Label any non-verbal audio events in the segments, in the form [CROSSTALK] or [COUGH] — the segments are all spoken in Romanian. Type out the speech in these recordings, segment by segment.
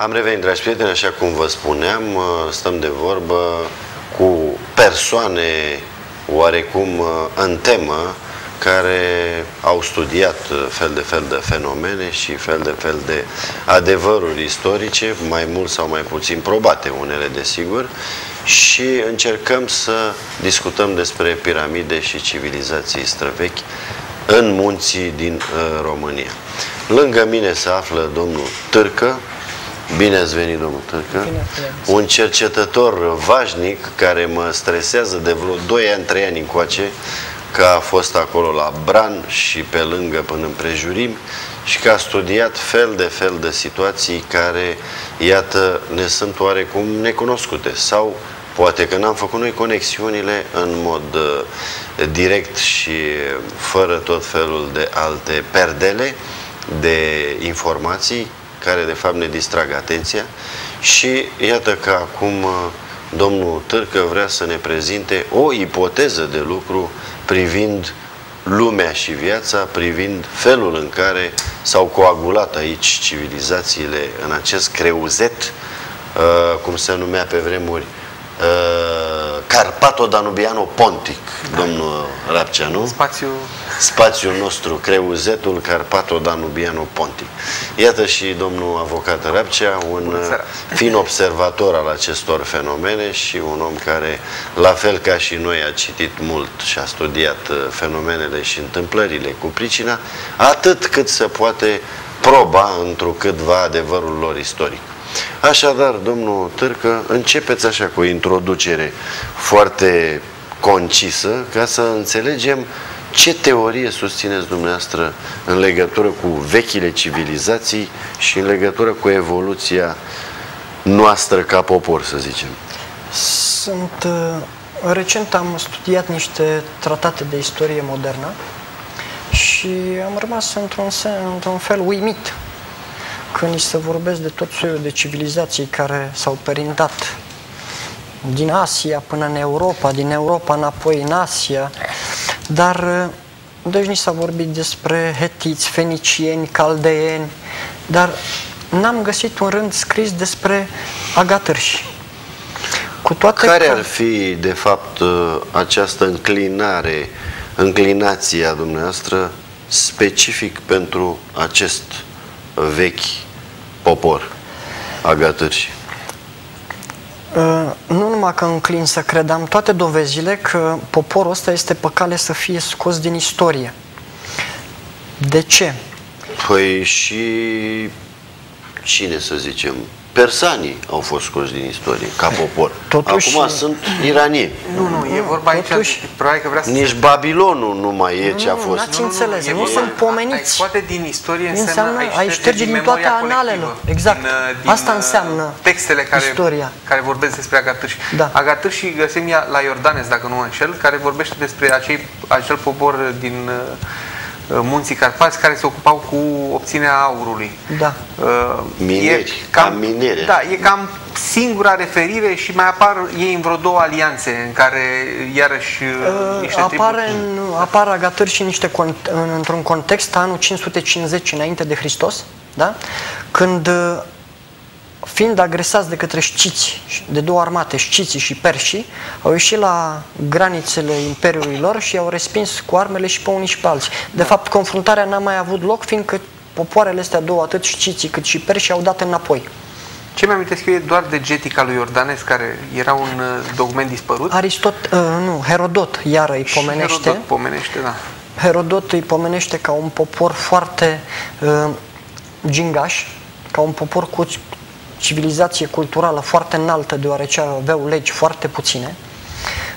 Am revenit, dragi prieteni, așa cum vă spuneam, stăm de vorbă cu persoane oarecum în temă, care au studiat fel de fel de fenomene și fel de fel de adevăruri istorice, mai mult sau mai puțin probate, unele desigur, și încercăm să discutăm despre piramide și civilizații străvechi în munții din uh, România. Lângă mine se află domnul Târcă, Bine ați venit, domnul Târcă. Bine, un cercetător vașnic care mă stresează de vreo 2 ani, 3 ani încoace, că a fost acolo la Bran și pe lângă până în prejurim și că a studiat fel de fel de situații care, iată, ne sunt oarecum necunoscute sau poate că n-am făcut noi conexiunile în mod uh, direct și fără tot felul de alte perdele de informații care de fapt ne distrag atenția. Și iată că acum uh, domnul Târcă vrea să ne prezinte o ipoteză de lucru privind lumea și viața, privind felul în care s-au coagulat aici civilizațiile în acest creuzet, uh, cum se numea pe vremuri, uh, Carpato-Danubiano-Pontic, domnul Rapcea, nu? Spațiu... Spațiul nostru, Creuzetul Carpato-Danubiano-Pontic. Iată și domnul avocat Rapcea, un fin observator al acestor fenomene și un om care, la fel ca și noi, a citit mult și a studiat uh, fenomenele și întâmplările cu pricina, atât cât se poate proba întrucâtva adevărul lor istoric. Așadar, domnul Târcă, începeți așa cu o introducere foarte concisă ca să înțelegem ce teorie susțineți dumneavoastră în legătură cu vechile civilizații și în legătură cu evoluția noastră ca popor, să zicem? Sunt... Uh, recent am studiat niște tratate de istorie modernă și am rămas într-un într fel uimit când îi se vorbesc de tot soiul de civilizații care s-au perindat din Asia până în Europa, din Europa înapoi în Asia, dar deci ni s-a vorbit despre hetiți, fenicieni, caldeeni, dar n-am găsit un rând scris despre agatârși. Cu toate Care că... ar fi, de fapt, această înclinare, înclinația dumneavoastră specific pentru acest vechi popor, agatârși? Uh, nu numai că înclin să cred, am toate dovezile că poporul ăsta este pe cale să fie scos din istorie. De ce? Păi și cine să zicem, persanii au fost scoși din istorie, ca popor. Totuși, Acum sunt iranieni. Nu, nu, e vorba aici, totuși, probabil că vrea să Nici Babilonul nu mai e ce a fost. Nu, nu, înțeles, nu, nu, nu sunt pomeniți. Poate din istorie înseamnă, înseamnă ai șterge din, din toate analele. Exact, din, din asta înseamnă textele care, istoria. care vorbesc despre Agatârși. Da. Agatârși găsim la Iordanes, dacă nu mă înșel, care vorbește despre acei, acel popor din Uh, munții Carpați care se ocupau cu obținerea aurului. Da. Uh, mineri, e cam, cam minere. Da, e cam singura referire și mai apar ei în vreo două alianțe în care iarăși uh, uh niște apare în, apar agatări și niște într-un context anul 550 înainte de Hristos, da? când fiind agresați de către șciți, de două armate, șciții și perșii, au ieșit la granițele imperiului lor și au respins cu armele și pe unii și pe alții. De fapt, confruntarea n-a mai avut loc, fiindcă popoarele astea două, atât șciții cât și perșii, au dat înapoi. Ce mi amintesc eu e doar de Getica lui Iordanes, care era un uh, document dispărut. Aristot, uh, nu, Herodot iară îi pomenește. Herodot pomenește, da. Herodot îi pomenește ca un popor foarte uh, gingaș, ca un popor cu civilizație culturală foarte înaltă, deoarece aveau legi foarte puține,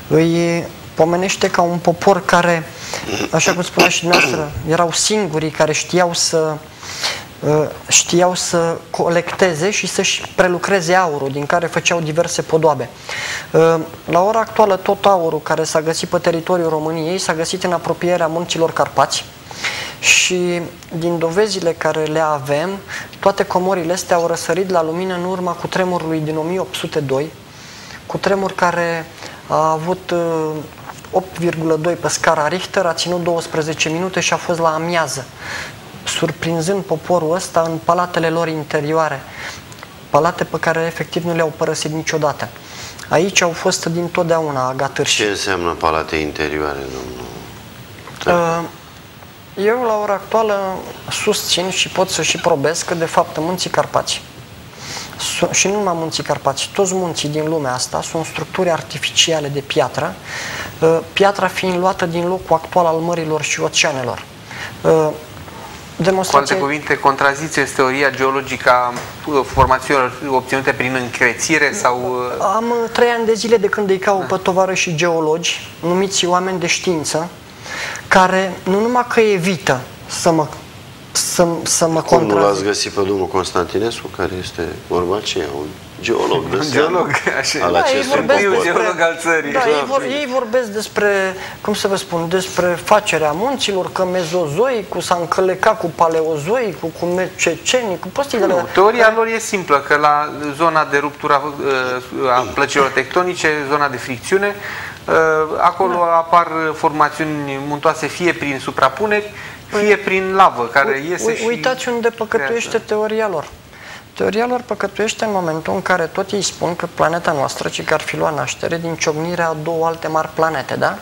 îi pomenește ca un popor care, așa cum spunea și noastră, erau singurii care știau să uh, știau să colecteze și să-și prelucreze aurul, din care făceau diverse podoabe. Uh, la ora actuală, tot aurul care s-a găsit pe teritoriul României s-a găsit în apropierea munților Carpați, și din dovezile care le avem, toate comorile astea au răsărit la lumină în urma cu tremurului din 1802, cu tremur care a avut 8,2 uh, pe scara Richter, a ținut 12 minute și a fost la amiază, surprinzând poporul ăsta în palatele lor interioare. palate pe care efectiv nu le-au părăsit niciodată. Aici au fost din totdeauna agatârși. Ce înseamnă palate interioare, domnul? Uh, eu, la ora actuală, susțin și pot să și probez că, de fapt, munții Carpați, și nu numai munții Carpați, toți munții din lumea asta sunt structuri artificiale de piatră, uh, piatra fiind luată din locul actual al mărilor și oceanelor. Uh, demonstrație... Cu alte cuvinte, contraziție este teoria geologică a formațiilor obținute prin încrețire sau... Am trei ani de zile de când îi caut pe tovarășii geologi, numiți oameni de știință, care nu numai că evită să mă să, să mă Cum nu l-ați găsit pe domnul Constantinescu, care este vorba aceea, un geolog de un geolog, așa. al da, acestui popor. Despre, geolog al țării. Da, ei, vor, ei vorbesc despre, cum să vă spun, despre facerea munților, că cu s-a încălecat cu cu cu mececeni, cu postile. Nu, teoria lor e simplă, că la zona de ruptură a plăcilor tectonice, zona de fricțiune, Uh, acolo da. apar formațiuni muntoase fie prin suprapuneri, fie prin lavă, care iese și... Uitați unde păcătuiește creează. teoria lor. Teoria lor păcătuiește în momentul în care tot ei spun că planeta noastră, ci că ar fi luat naștere din ciocnirea a două alte mari planete, da?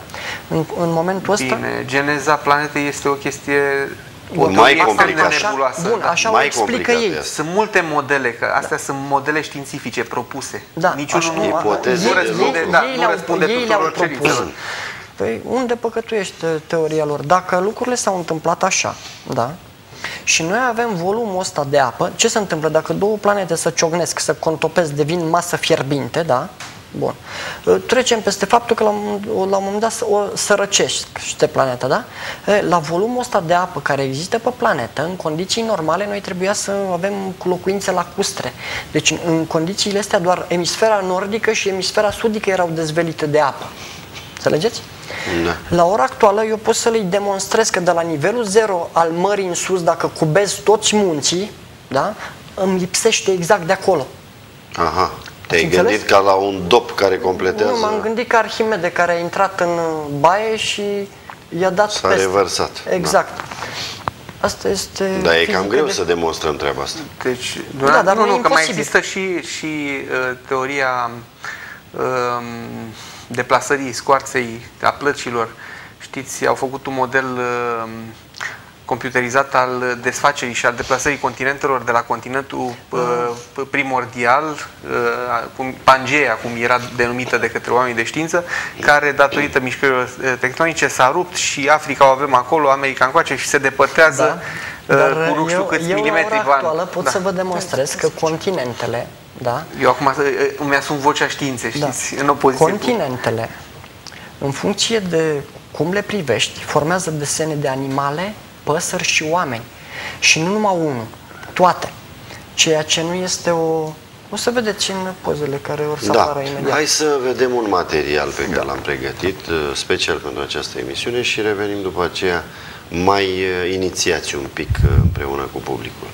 În, în momentul ăsta... Bine, geneza planetei este o chestie Bun, mai complicat. Așa, bun, așa mai o explică ei. Asta. Sunt multe modele, că astea da. sunt modele științifice propuse. Da, Niciunul nu, ipoteze nu răspunde, da, ei nu răspunde ei tuturor propus. Păi unde păcătuiește teoria lor? Dacă lucrurile s-au întâmplat așa, da? Și noi avem volumul ăsta de apă, ce se întâmplă dacă două planete se ciognesc, se contopesc, devin masă fierbinte, da? Bun. Uh, trecem peste faptul că la, la un moment dat o sărăcește planeta, da? La volumul ăsta de apă care există pe planetă, în condiții normale, noi trebuia să avem locuințe lacustre. Deci, în condițiile astea, doar emisfera nordică și emisfera sudică erau dezvelite de apă. Înțelegeți? Da. La ora actuală, eu pot să le demonstrez că de la nivelul zero al mării în sus, dacă cubez toți munții, da? îmi lipsește exact de acolo. Aha. Te-ai gândit ca la un dop care completează? Nu, m-am gândit ca Arhimede care a intrat în baie și i-a dat S-a revărsat. Exact. Da. Asta este... Da, e cam greu de... să demonstrăm treaba asta. Deci, da, dar nu, nu, că mai există și, și uh, teoria uh, deplasării scoarței a plăcilor. Știți, au făcut un model uh, computerizat al desfacerii și al deplasării continentelor de la continentul uh, primordial, uh, Pangea, cum era denumită de către oamenii de știință, care, datorită mișcărilor uh, tectonice, s-a rupt și Africa o avem acolo, America încoace și se depărtează da. uh, Dar cu nu știu câți milimetri la actuală pot da. să vă demonstrez că continentele, da? Eu acum uh, îmi asum vocea științei, da. știți, da. în opoziție. Continentele, în funcție de cum le privești, formează desene de animale, păsări și oameni. Și nu numai unul, toate. Ceea ce nu este o... O să vedeți în pozele care or să da. apară imediat. Hai să vedem un material pe care da. l-am pregătit uh, special pentru această emisiune și revenim după aceea mai uh, inițiați un pic uh, împreună cu publicul.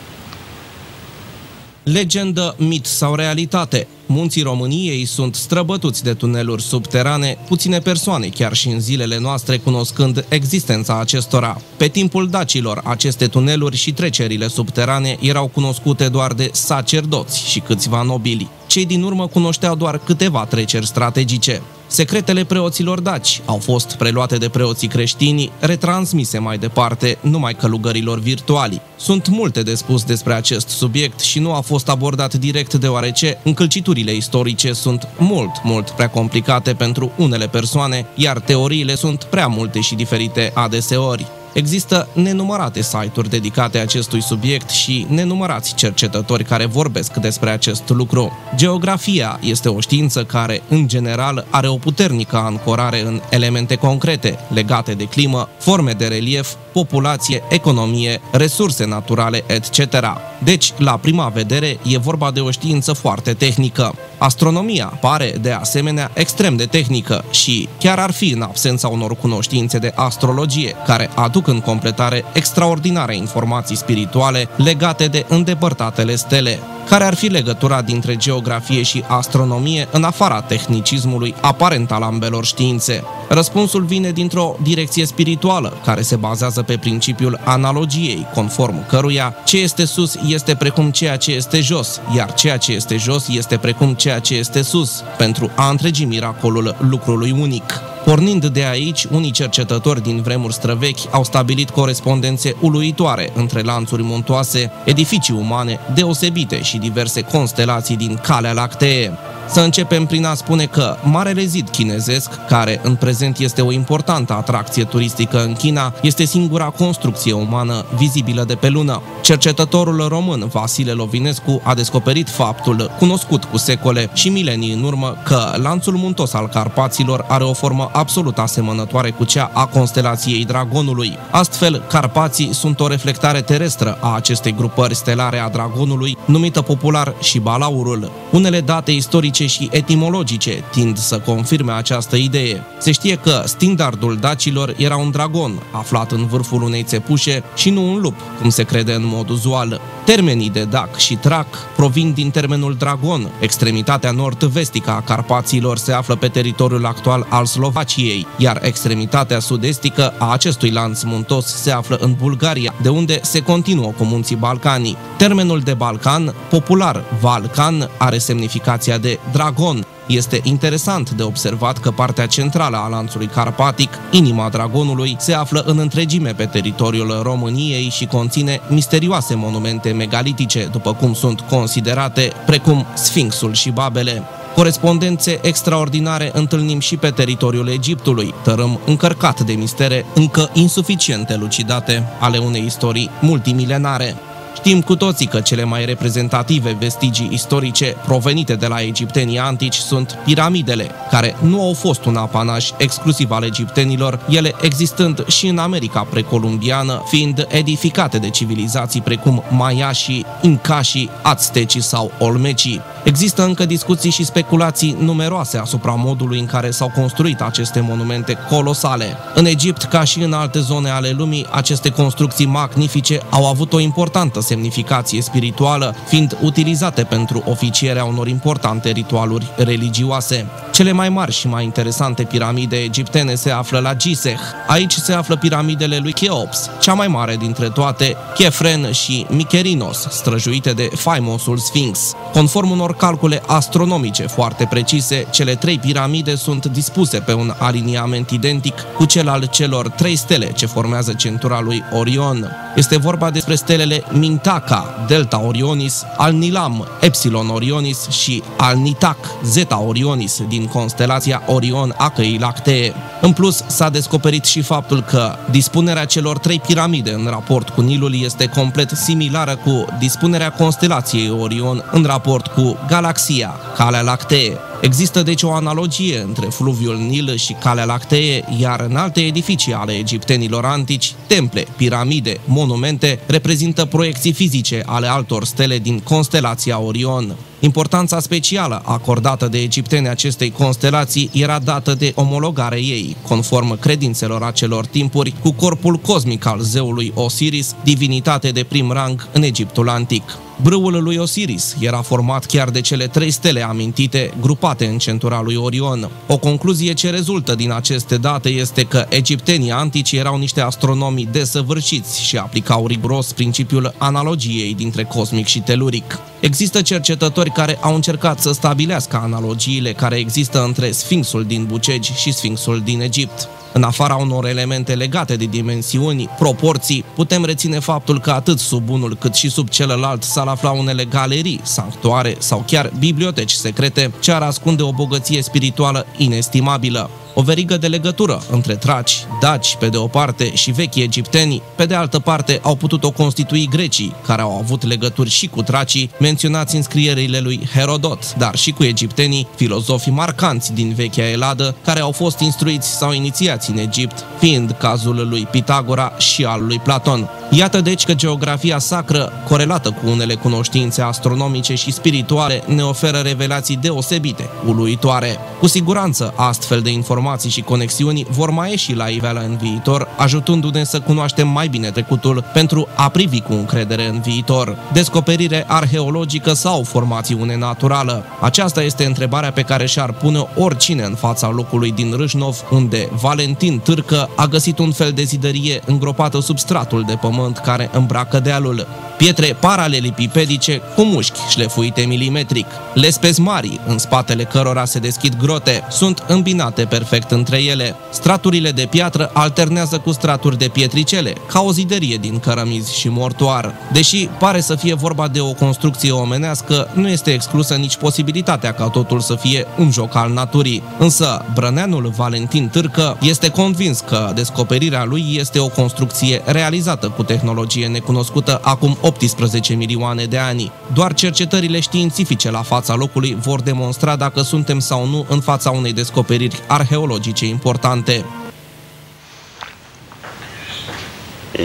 Legendă, mit sau realitate? Munții României sunt străbătuți de tuneluri subterane, puține persoane, chiar și în zilele noastre, cunoscând existența acestora. Pe timpul dacilor, aceste tuneluri și trecerile subterane erau cunoscute doar de sacerdoți și câțiva nobili. Cei din urmă cunoșteau doar câteva treceri strategice. Secretele preoților daci au fost preluate de preoții creștini, retransmise mai departe numai călugărilor virtuali. Sunt multe de spus despre acest subiect și nu a fost abordat direct deoarece încălciturile istorice sunt mult, mult prea complicate pentru unele persoane, iar teoriile sunt prea multe și diferite adeseori. Există nenumărate site-uri dedicate acestui subiect și nenumărați cercetători care vorbesc despre acest lucru. Geografia este o știință care, în general, are o puternică ancorare în elemente concrete legate de climă, forme de relief, populație, economie, resurse naturale, etc. Deci, la prima vedere, e vorba de o știință foarte tehnică. Astronomia pare, de asemenea, extrem de tehnică și chiar ar fi în absența unor cunoștințe de astrologie, care aduc în completare extraordinare informații spirituale legate de îndepărtatele stele. Care ar fi legătura dintre geografie și astronomie în afara tehnicismului aparent al ambelor științe? Răspunsul vine dintr-o direcție spirituală, care se bazează pe principiul analogiei, conform căruia ce este sus este precum ceea ce este jos, iar ceea ce este jos este precum ceea ce este sus, pentru a întregi miracolul lucrului unic. Pornind de aici, unii cercetători din vremuri străvechi au stabilit corespondențe uluitoare între lanțuri muntoase, edificii umane deosebite și diverse constelații din Calea Lactee. Să începem prin a spune că Marele Zid chinezesc, care în prezent este o importantă atracție turistică în China, este singura construcție umană vizibilă de pe lună. Cercetătorul român Vasile Lovinescu a descoperit faptul, cunoscut cu secole și milenii în urmă, că lanțul muntos al Carpaților are o formă absolut asemănătoare cu cea a constelației Dragonului. Astfel, Carpații sunt o reflectare terestră a acestei grupări stelare a Dragonului, numită popular și Balaurul. Unele date istorice istorice și etimologice tind să confirme această idee. Se știe că standardul dacilor era un dragon, aflat în vârful unei țepușe și nu un lup, cum se crede în mod uzual. Termenii de dac și trac provin din termenul dragon. Extremitatea nord-vestică a Carpaților se află pe teritoriul actual al Slovaciei, iar extremitatea sud-estică a acestui lanț muntos se află în Bulgaria, de unde se continuă cu munții Balcanii. Termenul de Balcan, popular Balcan, are semnificația de dragon. Este interesant de observat că partea centrală a lanțului carpatic, inima dragonului, se află în întregime pe teritoriul României și conține misterioase monumente megalitice, după cum sunt considerate, precum Sfinxul și Babele. Corespondențe extraordinare întâlnim și pe teritoriul Egiptului, tărâm încărcat de mistere încă insuficient elucidate ale unei istorii multimilenare. Știm cu toții că cele mai reprezentative vestigii istorice provenite de la egiptenii antici sunt piramidele, care nu au fost un apanaj exclusiv al egiptenilor, ele existând și în America precolumbiană, fiind edificate de civilizații precum maiașii, incașii, aztecii sau olmecii. Există încă discuții și speculații numeroase asupra modului în care s-au construit aceste monumente colosale. În Egipt, ca și în alte zone ale lumii, aceste construcții magnifice au avut o importantă semnificație spirituală, fiind utilizate pentru oficierea unor importante ritualuri religioase. Cele mai mari și mai interesante piramide egiptene se află la Giseh. Aici se află piramidele lui Cheops, cea mai mare dintre toate, Chefren și Mykerinos, străjuite de faimosul Sphinx. Conform unor calcule astronomice foarte precise, cele trei piramide sunt dispuse pe un aliniament identic cu cel al celor trei stele ce formează centura lui Orion. Este vorba despre stelele Mintaka, Delta Orionis, al Nilam, Epsilon Orionis și al Nitac, Zeta Orionis din constelația Orion a căii lactee. În plus, s-a descoperit și faptul că dispunerea celor trei piramide în raport cu Nilul este complet similară cu dispunerea constelației Orion în raport cu galaxia Calea Lactee. Există deci o analogie între fluviul Nil și Calea Lactee, iar în alte edificii ale egiptenilor antici, temple, piramide, monumente, reprezintă proiecții fizice ale altor stele din constelația Orion. Importanța specială acordată de egipteni acestei constelații era dată de omologarea ei, conform credințelor acelor timpuri, cu corpul cosmic al zeului Osiris, divinitate de prim rang în Egiptul antic. Brâul lui Osiris era format chiar de cele trei stele amintite, grupate în centura lui Orion. O concluzie ce rezultă din aceste date este că egiptenii antici erau niște astronomi desăvârșiți și aplicau riguros principiul analogiei dintre cosmic și teluric. Există cercetători care au încercat să stabilească analogiile care există între Sfinxul din Bucegi și Sfinxul din Egipt. În afara unor elemente legate de dimensiuni, proporții, putem reține faptul că atât sub unul cât și sub celălalt s-ar afla unele galerii, sanctuare sau chiar biblioteci secrete ce ar ascunde o bogăție spirituală inestimabilă. O verigă de legătură între traci, daci pe de o parte și vechi egipteni, pe de altă parte au putut-o constitui grecii, care au avut legături și cu tracii, menționați în scrierile lui Herodot, dar și cu egiptenii, filozofi marcanți din vechea Eladă, care au fost instruiți sau inițiați în Egipt, fiind cazul lui Pitagora și al lui Platon. Iată deci că geografia sacră, corelată cu unele cunoștințe astronomice și spirituale, ne oferă revelații deosebite, uluitoare. Cu siguranță, astfel de informații și conexiuni vor mai ieși la iveală în viitor, ajutându-ne să cunoaștem mai bine trecutul pentru a privi cu încredere în viitor. Descoperire arheologică sau formațiune naturală? Aceasta este întrebarea pe care și-ar pune oricine în fața locului din Râșnov, unde Valentin Târcă a găsit un fel de zidărie îngropată sub stratul de pământ care îmbracă dealul. Pietre paralelipipedice cu mușchi șlefuite milimetric. Lespezi mari, în spatele cărora se deschid grote, sunt îmbinate perfect între ele. Straturile de piatră alternează cu straturi de pietricele, ca o ziderie din cărămizi și mortoar. Deși pare să fie vorba de o construcție omenească, nu este exclusă nici posibilitatea ca totul să fie un joc al naturii. Însă, brăneanul Valentin Târcă este convins că descoperirea lui este o construcție realizată cu tehnologie necunoscută acum 18 milioane de ani. Doar cercetările științifice la fața locului vor demonstra dacă suntem sau nu în fața unei descoperiri arheologice importante.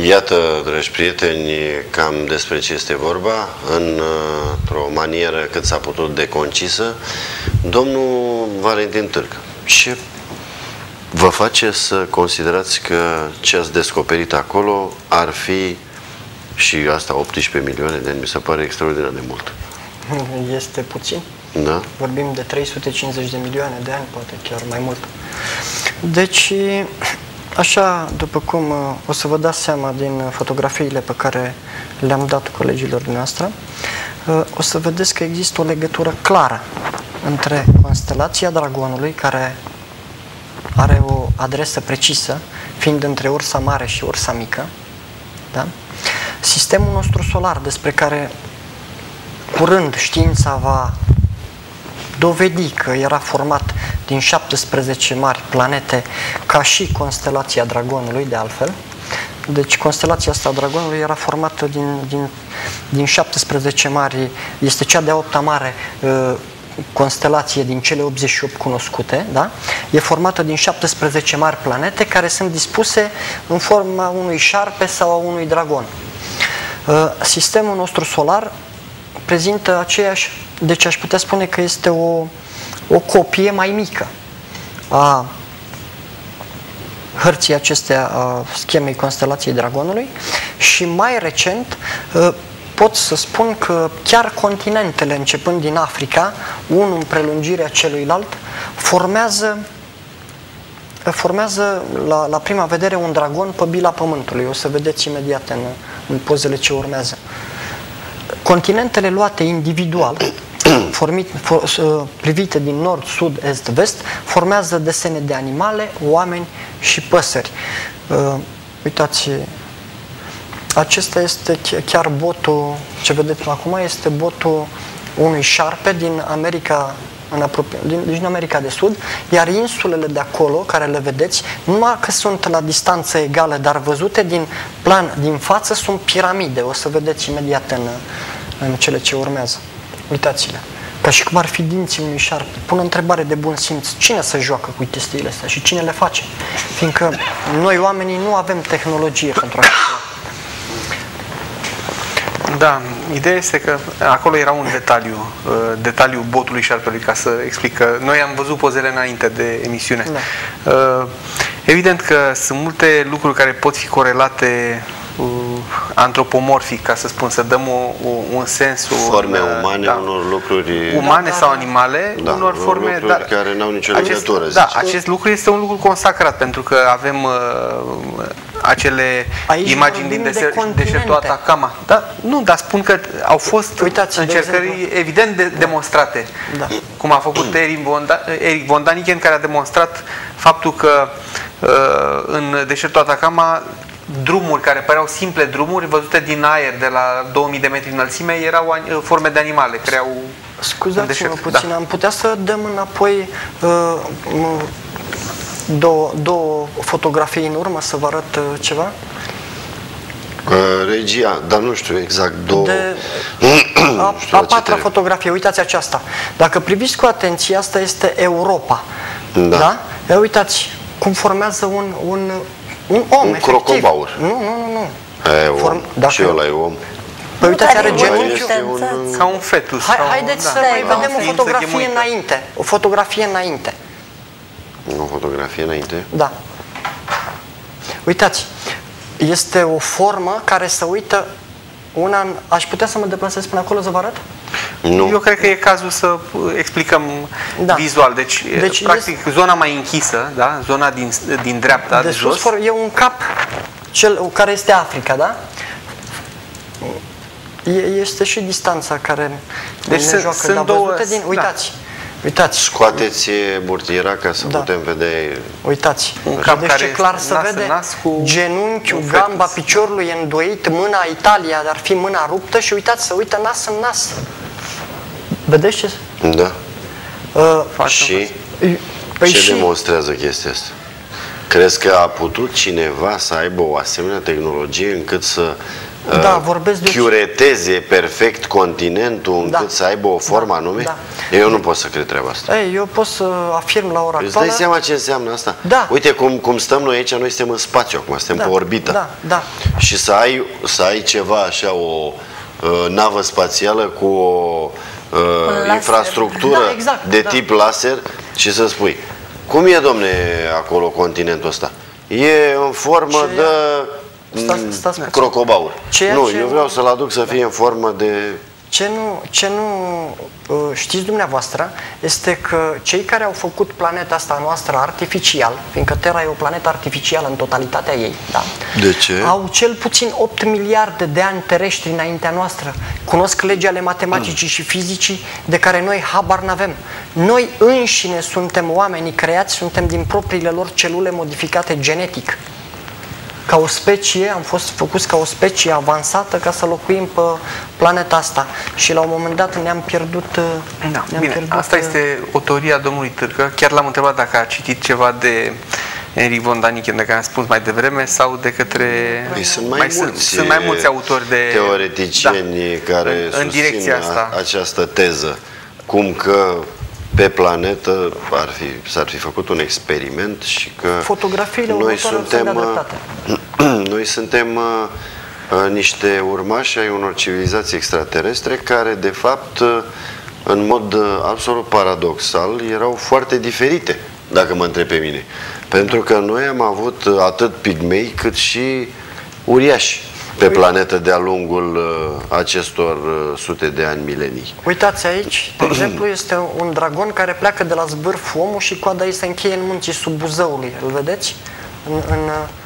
Iată, dragi prieteni, cam despre ce este vorba, într-o manieră cât s-a putut de concisă. Domnul Valentin Târc, ce vă face să considerați că ce ați descoperit acolo ar fi și asta 18 milioane de ani, mi se pare extraordinar de mult. [LAUGHS] Este puțin. Da? Vorbim de 350 de milioane de ani, poate chiar mai mult. Deci, așa, după cum uh, o să vă dați seama din fotografiile pe care le-am dat colegilor noastre, uh, o să vedeți că există o legătură clară între constelația Dragonului, care are o adresă precisă, fiind între Ursa Mare și Ursa Mică, da? Sistemul nostru solar, despre care curând știința va dovedi că era format din 17 mari planete, ca și constelația Dragonului, de altfel. Deci constelația asta a Dragonului era formată din, din, din 17 mari, este cea de-a opta mare uh, constelație din cele 88 cunoscute, da? e formată din 17 mari planete care sunt dispuse în forma unui șarpe sau a unui dragon. Uh, sistemul nostru solar prezintă aceeași, deci aș putea spune că este o, o copie mai mică a hărții acestea a schemei constelației Dragonului și mai recent uh, pot să spun că chiar continentele, începând din Africa, unul în prelungirea celuilalt, formează formează la, la prima vedere un dragon pe bila pământului. O să vedeți imediat în, în pozele ce urmează. Continentele luate individual, [CLEARS THROAT] formit, for, privite din nord, sud, est, vest, formează desene de animale, oameni și păsări. Uh, uitați, acesta este chiar botul, ce vedeți acum, este botul unui șarpe din America în apropie, din, din America de Sud, iar insulele de acolo, care le vedeți, numai că sunt la distanță egală, dar văzute din plan, din față, sunt piramide. O să vedeți imediat în, în cele ce urmează. Uitați-le. Ca și cum ar fi dinții unui șarpe. Pun o întrebare de bun simț. Cine se joacă cu chestiile astea și cine le face? Fiindcă noi oamenii nu avem tehnologie pentru așa da, ideea este că acolo era un detaliu, uh, detaliul botului șarpelui, ca să explic că noi am văzut pozele înainte de emisiune. Da. Uh, evident că sunt multe lucruri care pot fi corelate uh, antropomorfic, ca să spun, să dăm o, o, un sens. Forme un, umane, da, unor lucruri... Umane da, sau animale, da, unor forme... Da, care nu au nicio acest, legătură. Da, acest lucru este un lucru consacrat, pentru că avem uh, acele Aici imagini din deser, de deșertul Atacama. Da, nu, dar spun că au fost Uitați, încercări de evident de, da. demonstrate. Da. Cum a făcut Eric Von, da, Eric Von Daniken, care a demonstrat faptul că uh, în deșertul Atacama drumuri care păreau simple drumuri, văzute din aer de la 2000 de metri înălțime, erau forme de animale, creau Scuzați-mă puțin, da. am putea să dăm înapoi uh, două, două fotografii în urmă să vă arăt uh, ceva? Uh, regia, dar nu știu exact, două... De, [CLEARS THROAT] a, a patra fotografie, uitați aceasta. Dacă priviți cu atenție, asta este Europa. Da? da? Ia uitați cum formează un, un, un om, un efectiv. crocobaur. Nu, nu, nu, nu. E, om. Form, dacă și ăla e om. Păi uitați, are genunchiul. Un... Ca un fetus. Hai, haideți da, să mai vedem o fotografie înainte. O fotografie înainte. O fotografie înainte? Da. Uitați, este o formă care se uită una... Aș putea să mă deplasez până acolo să vă arăt? Nu. Eu cred că e cazul să explicăm da. vizual. Deci, deci practic, este... zona mai închisă, da? zona din, din dreapta, de, de jos. E un cap cel, care este Africa, da? Este și distanța care deci ne joacă. Sunt două, din, uitați, da. Uitați. Scoateți burtiera ca să da. putem vedea. Uitați. Un cap deci care ce clar să vede nas cu genunchiul, gamba piciorului e îndoit, mâna Italia, dar fi mâna ruptă și uitați, să uită nas în nas. Vedeți ce? Da. Uh, și păi ce și... demonstrează chestia asta? Crezi că a putut cineva să aibă o asemenea tehnologie încât să da, uh, vorbesc de chiureteze perfect continentul încât da. să aibă o formă da. anume? Da. Eu nu pot să cred treaba asta. Ei, eu pot să afirm la ora Îți actuală... dai seama ce înseamnă asta? Da. Uite cum, cum stăm noi aici, noi suntem în spațiu acum, suntem da. pe orbită. Da, da. Și să ai, să ai ceva așa, o uh, navă spațială cu o uh, infrastructură da, exact, de da. tip laser și să spui, cum e, domne, acolo continentul ăsta? E în formă ce de stați, stați crocobaur. Ceea nu, ce eu vreau să-l aduc să fie în formă de... Ce nu, ce nu uh, știți dumneavoastră este că cei care au făcut planeta asta noastră artificial, fiindcă Terra e o planetă artificială în totalitatea ei, da? De ce? Au cel puțin 8 miliarde de ani terestri înaintea noastră. Cunosc legea ale matematicii mm. și fizicii de care noi habar n-avem. Noi înșine suntem oamenii creați, suntem din propriile lor celule modificate genetic ca o specie, am fost făcuți ca o specie avansată ca să locuim pe planeta asta și la un moment dat ne-am pierdut uh, da, ne bine, pierdut, asta uh, este o teorie a domnului Târcă, chiar l-am întrebat dacă a citit ceva de Enric von Daniken, de care am spus mai devreme, sau de către... Păi sunt mai, mai mulți, sunt, sunt mai mulți autori de... Teoreticieni da, care în, în direcția asta. această teză. Cum că pe planetă ar fi, s-ar fi făcut un experiment și că Fotografiile noi suntem, [CLEARS THROAT] noi suntem uh, uh, niște urmași ai unor civilizații extraterestre care de fapt uh, în mod uh, absolut paradoxal erau foarte diferite, dacă mă întreb pe mine. Pentru că noi am avut atât pigmei cât și uriași pe planetă de-a lungul uh, acestor uh, sute de ani milenii. Uitați aici, de [CLEARS THROAT] exemplu, este un dragon care pleacă de la zbârful omul și coada ei se încheie în munții sub Buzăului. Îl vedeți? În, în, uh,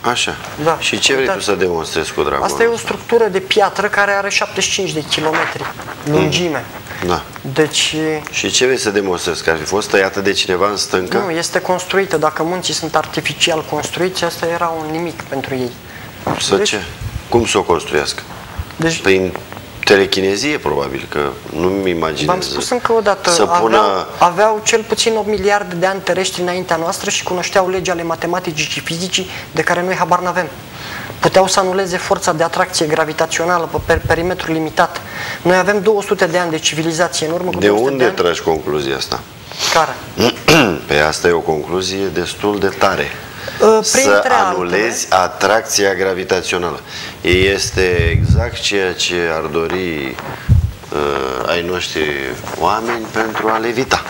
Așa. Da. Și ce vrei Uitați. tu să demonstrezi cu dragonul? Asta e o structură de piatră care are 75 de kilometri lungime. Mm. Da. Deci... Și ce vrei să demonstrezi? Că ar fi fost tăiată de cineva în stâncă? Nu, este construită. Dacă munții sunt artificial construiți, asta era un nimic pentru ei. Să deci, ce? Cum să o construiască? Deci, Prin telechinezie, probabil, că nu-mi imaginez. V-am spus încă o dată, să pună... aveau, aveau cel puțin 8 miliarde de ani terestri înaintea noastră și cunoșteau legea ale matematicii și fizicii de care noi habar n-avem. Puteau să anuleze forța de atracție gravitațională pe perimetru limitat. Noi avem 200 de ani de civilizație în urmă cu De unde de tragi concluzia asta? Care? [CLEARS THROAT] Pe asta e o concluzie destul de tare. Uh, să anulezi altele. atracția gravitațională. Este exact ceea ce ar dori uh, ai noștri oameni pentru a levita.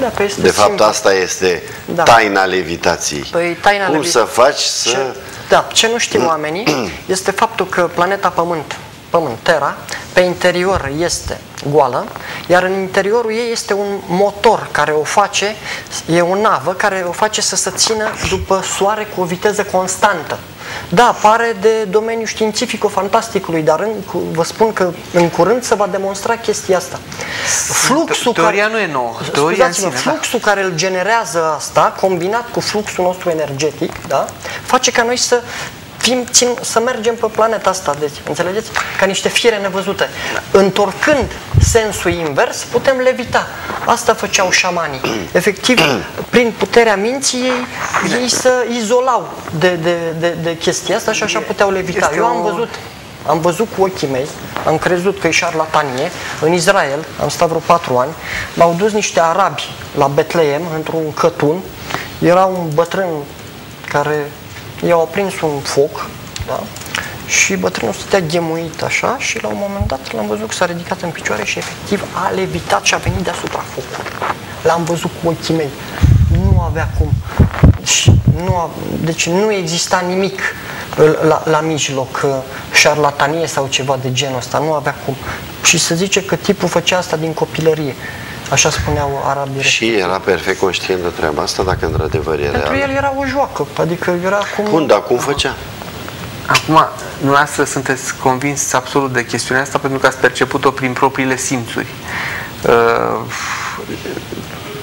Da, păi de fapt, simplu. asta este da. taina levitației. Păi, taina Cum levit... să faci să... Ce, da, ce nu știu oamenii este faptul că planeta Pământ, Pământ, Terra, pe interior este goală, iar în interiorul ei este un motor care o face, e o navă care o face să se țină după soare cu o viteză constantă. Da, pare de domeniu științifico-fantasticului, dar în, vă spun că în curând se va demonstra chestia asta. Fluxul Teoria care, nu e nouă. Teoria sine, da. fluxul da. care îl generează asta, combinat cu fluxul nostru energetic, da, face ca noi să fim, țin, să mergem pe planeta asta, deci, înțelegeți? Ca niște fiere nevăzute. Întorcând sensul invers, putem levita. Asta făceau șamanii. [CLEARS THROAT] Efectiv, prin puterea minții, ei, ei să izolau de, de, de, de chestia asta și așa puteau levita. Eu am văzut am văzut cu ochii mei, am crezut că e șarlatanie, în Israel, am stat vreo patru ani, m-au dus niște arabi la Betleem, într-un cătun, era un bătrân care i-au aprins un foc, da? și bătrânul stătea ghemuit așa și la un moment dat l-am văzut că s-a ridicat în picioare și efectiv a levitat și a venit deasupra focului. L-am văzut cu ochii mei. Nu avea cum. Deci nu, a, deci nu exista nimic la, la mijloc, uh, șarlatanie sau ceva de genul ăsta. Nu avea cum. Și se zice că tipul făcea asta din copilărie. Așa spuneau arabii. Și era perfect conștient de treaba asta, dacă într-adevăr era... Pentru el era o joacă, adică era cum... Cum, dar cum făcea? Acum, dumneavoastră sunteți convins absolut de chestiunea asta pentru că ați perceput-o prin propriile simțuri. Uh,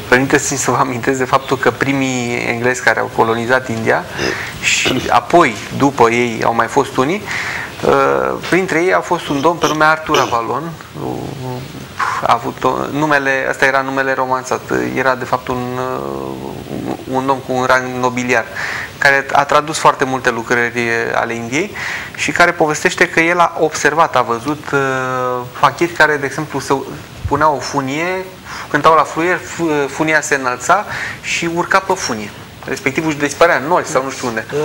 Permiteți-mi să vă amintesc de faptul că primii englezi care au colonizat India și apoi, după ei, au mai fost unii, uh, printre ei a fost un domn pe nume Artur Avalon, a avut o, numele, asta era numele romanțat, era de fapt un, uh, un om cu un rang nobiliar, care a tradus foarte multe lucrări ale Indiei și care povestește că el a observat, a văzut uh, fachiri care, de exemplu, se puneau o funie, cântau la fluier, funia se înălța și urca pe funie respectiv își dispărea în nori sau nu știu unde. Uh,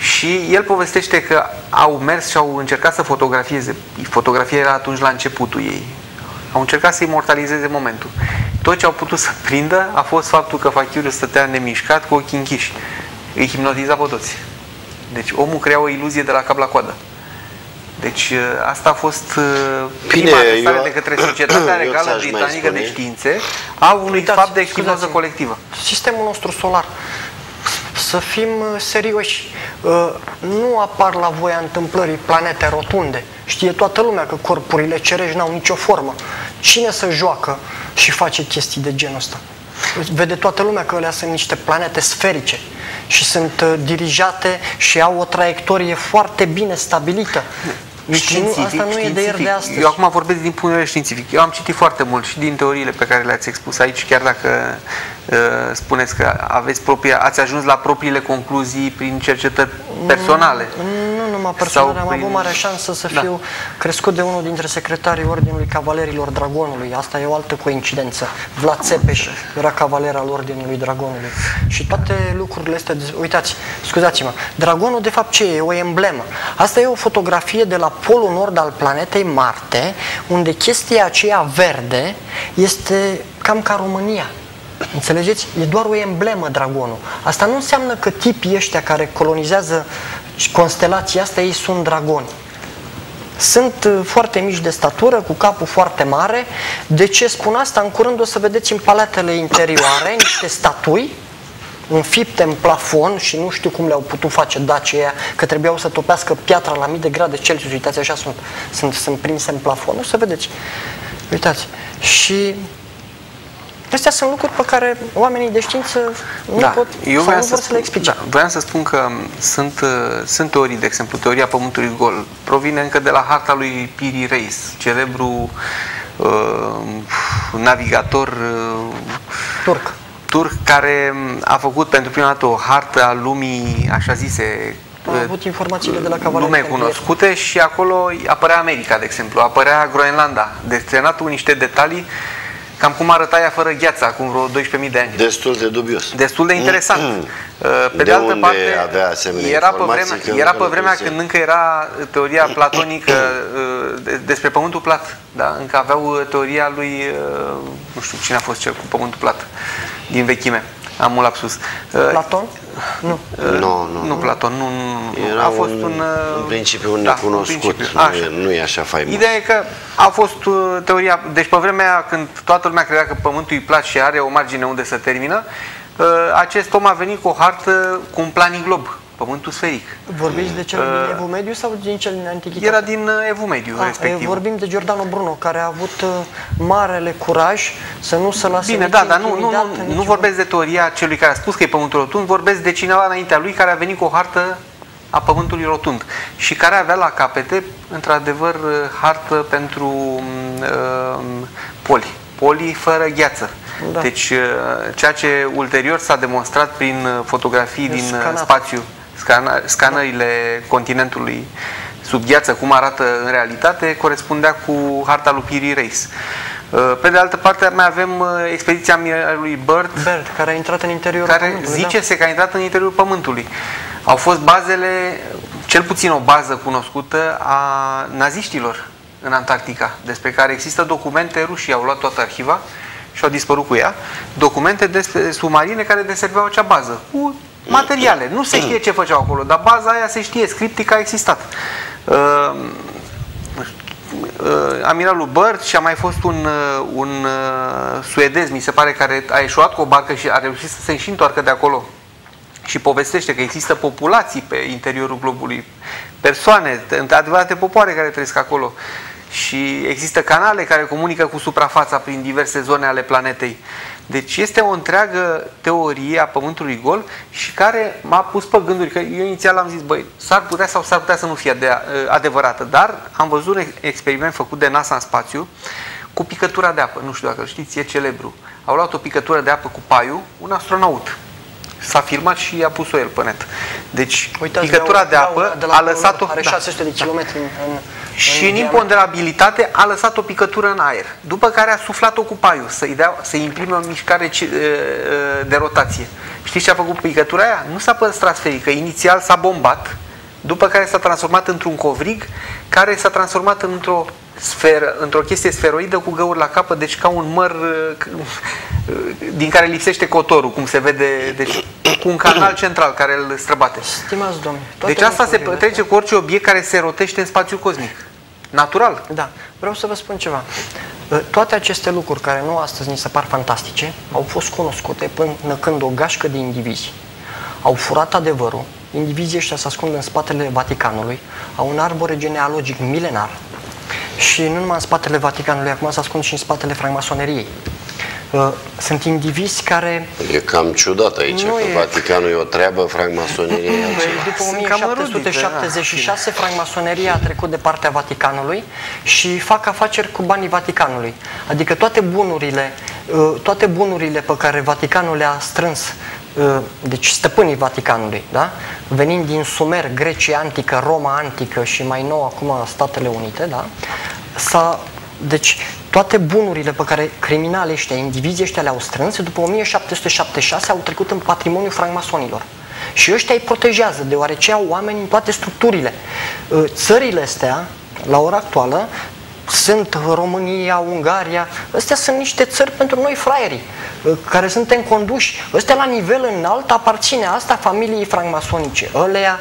și el povestește că au mers și au încercat să fotografieze. Fotografia era atunci la începutul ei. Au încercat să imortalizeze momentul. Tot ce au putut să prindă a fost faptul că Fachiul stătea nemișcat cu ochii închiși. Îi hipnotiza pe toți. Deci omul crea o iluzie de la cap la coadă. Deci uh, asta a fost uh, prima Bine, atestare eu, de către Societatea [COUGHS] Regală Britanică de Științe a unui Uitați, fapt de hipnoză colectivă. Sistemul nostru solar să fim uh, serioși. Nu apar la voia întâmplării planete rotunde. Știe toată lumea că corpurile cerești n-au nicio formă. Cine să joacă și face chestii de genul ăsta? Vede toată lumea că alea sunt niște planete sferice și sunt dirijate și au o traiectorie foarte bine stabilită. Științific, nu, asta nu e de ieri de astăzi. Eu acum vorbesc din punct de vedere științific. Eu am citit foarte mult și din teoriile pe care le-ați expus aici, chiar dacă uh, spuneți că aveți propria, ați ajuns la propriile concluzii prin cercetări personale. Nu, nu numai personale. Am prin... avut mare șansă să da. fiu da. crescut de unul dintre secretarii Ordinului Cavalerilor Dragonului. Asta e o altă coincidență. Vlad Țepeș era cavaler al Ordinului Dragonului. Și toate lucrurile astea, uitați, scuzați-mă, Dragonul de fapt ce e? E o emblemă. Asta e o fotografie de la polul nord al planetei Marte, unde chestia aceea verde este cam ca România. Înțelegeți? E doar o emblemă dragonul. Asta nu înseamnă că tipii ăștia care colonizează constelația asta, ei sunt dragoni. Sunt uh, foarte mici de statură, cu capul foarte mare. De ce spun asta? În curând o să vedeți în palatele interioare niște statui înfipte în plafon și nu știu cum le-au putut face dacia că trebuiau să topească piatra la mii de grade Celsius. Uitați, așa sunt, sunt, sunt prinse în plafon. O să vedeți. Uitați. Și Astea sunt lucruri pe care oamenii de știință nu da, pot eu sau nu vor să, să le explice. Da, vreau să spun că sunt, uh, sunt teorii, de exemplu, teoria Pământului Gol. Provine încă de la harta lui Piri Reis, celebru uh, navigator uh, turc turc care a făcut pentru prima dată o hartă a lumii, așa zise, a avut informațiile de la cavalerie. Lume cunoscute și acolo apărea America, de exemplu, apărea Groenlanda. Desenat cu niște detalii cam cum arăta ea fără gheață, acum vreo 12.000 de ani. Destul de dubios. Destul de interesant. Mm. Pe de, de altă parte, avea era pe vremea, era pe vremea când încă era teoria [COUGHS] platonică uh, despre pământul plat. Da? Încă aveau teoria lui, uh, nu știu cine a fost cel cu pământul plat din vechime. Am un lapsus. Platon? Nu. Nu, nu. Nu Platon, nu, nu. Era a fost un, un în principiu un da, necunoscut, un principiu. Nu, e, nu e așa faimos. Ideea e că a fost uh, teoria, deci pe vremea când toată lumea credea că pământul îi place și are o margine unde să termină, uh, acest om a venit cu o hartă cu un plan glob pământul sferic. Vorbiți de cel uh, din Evul Mediu sau din cel din Antichitate? Era din uh, Evul Mediu, a, respectiv. Vorbim de Giordano Bruno, care a avut uh, marele curaj să nu se lase Bine, da, dar nu, nu, nu, nu vorbesc de teoria celui care a spus că e pământul rotund, vorbesc de cineva înaintea lui care a venit cu o hartă a pământului rotund și care avea la capete, într-adevăr, uh, hartă pentru uh, poli, poli fără gheață. Da. Deci, uh, ceea ce ulterior s-a demonstrat prin fotografii din scanat. spațiu scanările continentului sub gheață, cum arată în realitate, corespundea cu harta lui Piri Reis. Uh, pe de altă parte, mai avem uh, expediția lui Bird, Bird care a intrat în interiorul care Pământului. zice-se da? că a intrat în interiorul Pământului. Au fost bazele cel puțin o bază cunoscută a naziștilor în Antarctica, despre care există documente, rușii au luat toată arhiva și au dispărut cu ea, documente despre submarine care deserveau acea bază, cu materiale. Nu se știe ce făceau acolo, dar baza aia se știe, scriptica a existat. Uh, uh, amiralul Bert și a mai fost un, uh, un uh, suedez, mi se pare, care a eșuat cu o barcă și a reușit să se și întoarcă de acolo și povestește că există populații pe interiorul globului, persoane, adevărate popoare care trăiesc acolo și există canale care comunică cu suprafața prin diverse zone ale planetei. Deci este o întreagă teorie a Pământului gol și care m-a pus pe gânduri, că eu inițial am zis, băi, s-ar putea sau s-ar putea să nu fie adevărată, dar am văzut un experiment făcut de NASA în spațiu cu picătura de apă, nu știu dacă știți, e celebru. Au luat o picătură de apă cu paiu, un astronaut s-a filmat și a pus-o el pe net. Deci, Uitați, picătura de apă de a lăsat-o... Are 600 da, de kilometri în, în, Și în, în imponderabilitate a lăsat o picătură în aer. După care a suflat-o cu paiul, să-i, dea, să imprime o mișcare de rotație. Știți ce a făcut picătura aia? Nu s-a păstrat sferică. Inițial s-a bombat, după care s-a transformat într-un covrig, care s-a transformat într-o sferă, într-o chestie sferoidă cu găuri la capăt, deci ca un măr din care lipsește cotorul, cum se vede, deci cu un canal central care îl străbate. Stimați domni, Deci asta se petrece cu orice obiect care se rotește în spațiu cosmic. Natural. Da. Vreau să vă spun ceva. Ă, toate aceste lucruri care nu astăzi ni se par fantastice au fost cunoscute până când o gașcă de indivizi au furat adevărul, indivizii ăștia se ascund în spatele Vaticanului, au un arbore genealogic milenar și nu numai în spatele Vaticanului, acum se ascund și în spatele francmasoneriei. Uh, sunt indivizi care... E cam ciudat aici, nu că e... Vaticanul e o treabă, francmasoneria e [LAUGHS] După 1776, da. francmasoneria a trecut de partea Vaticanului și fac afaceri cu banii Vaticanului. Adică toate bunurile, uh, toate bunurile pe care Vaticanul le-a strâns uh, deci stăpânii Vaticanului, da? venind din Sumer, Grecia antică, Roma antică și mai nou acum Statele Unite, da? s-a deci toate bunurile pe care criminalii ăștia, indivizii ăștia le-au strâns, după 1776 au trecut în patrimoniul francmasonilor. Și ăștia îi protejează, deoarece au oameni în toate structurile. Ă, țările astea, la ora actuală, sunt România, Ungaria, astea sunt niște țări pentru noi fraierii, ă, care suntem conduși. Ăstea la nivel înalt aparține asta familiei francmasonice. Ălea,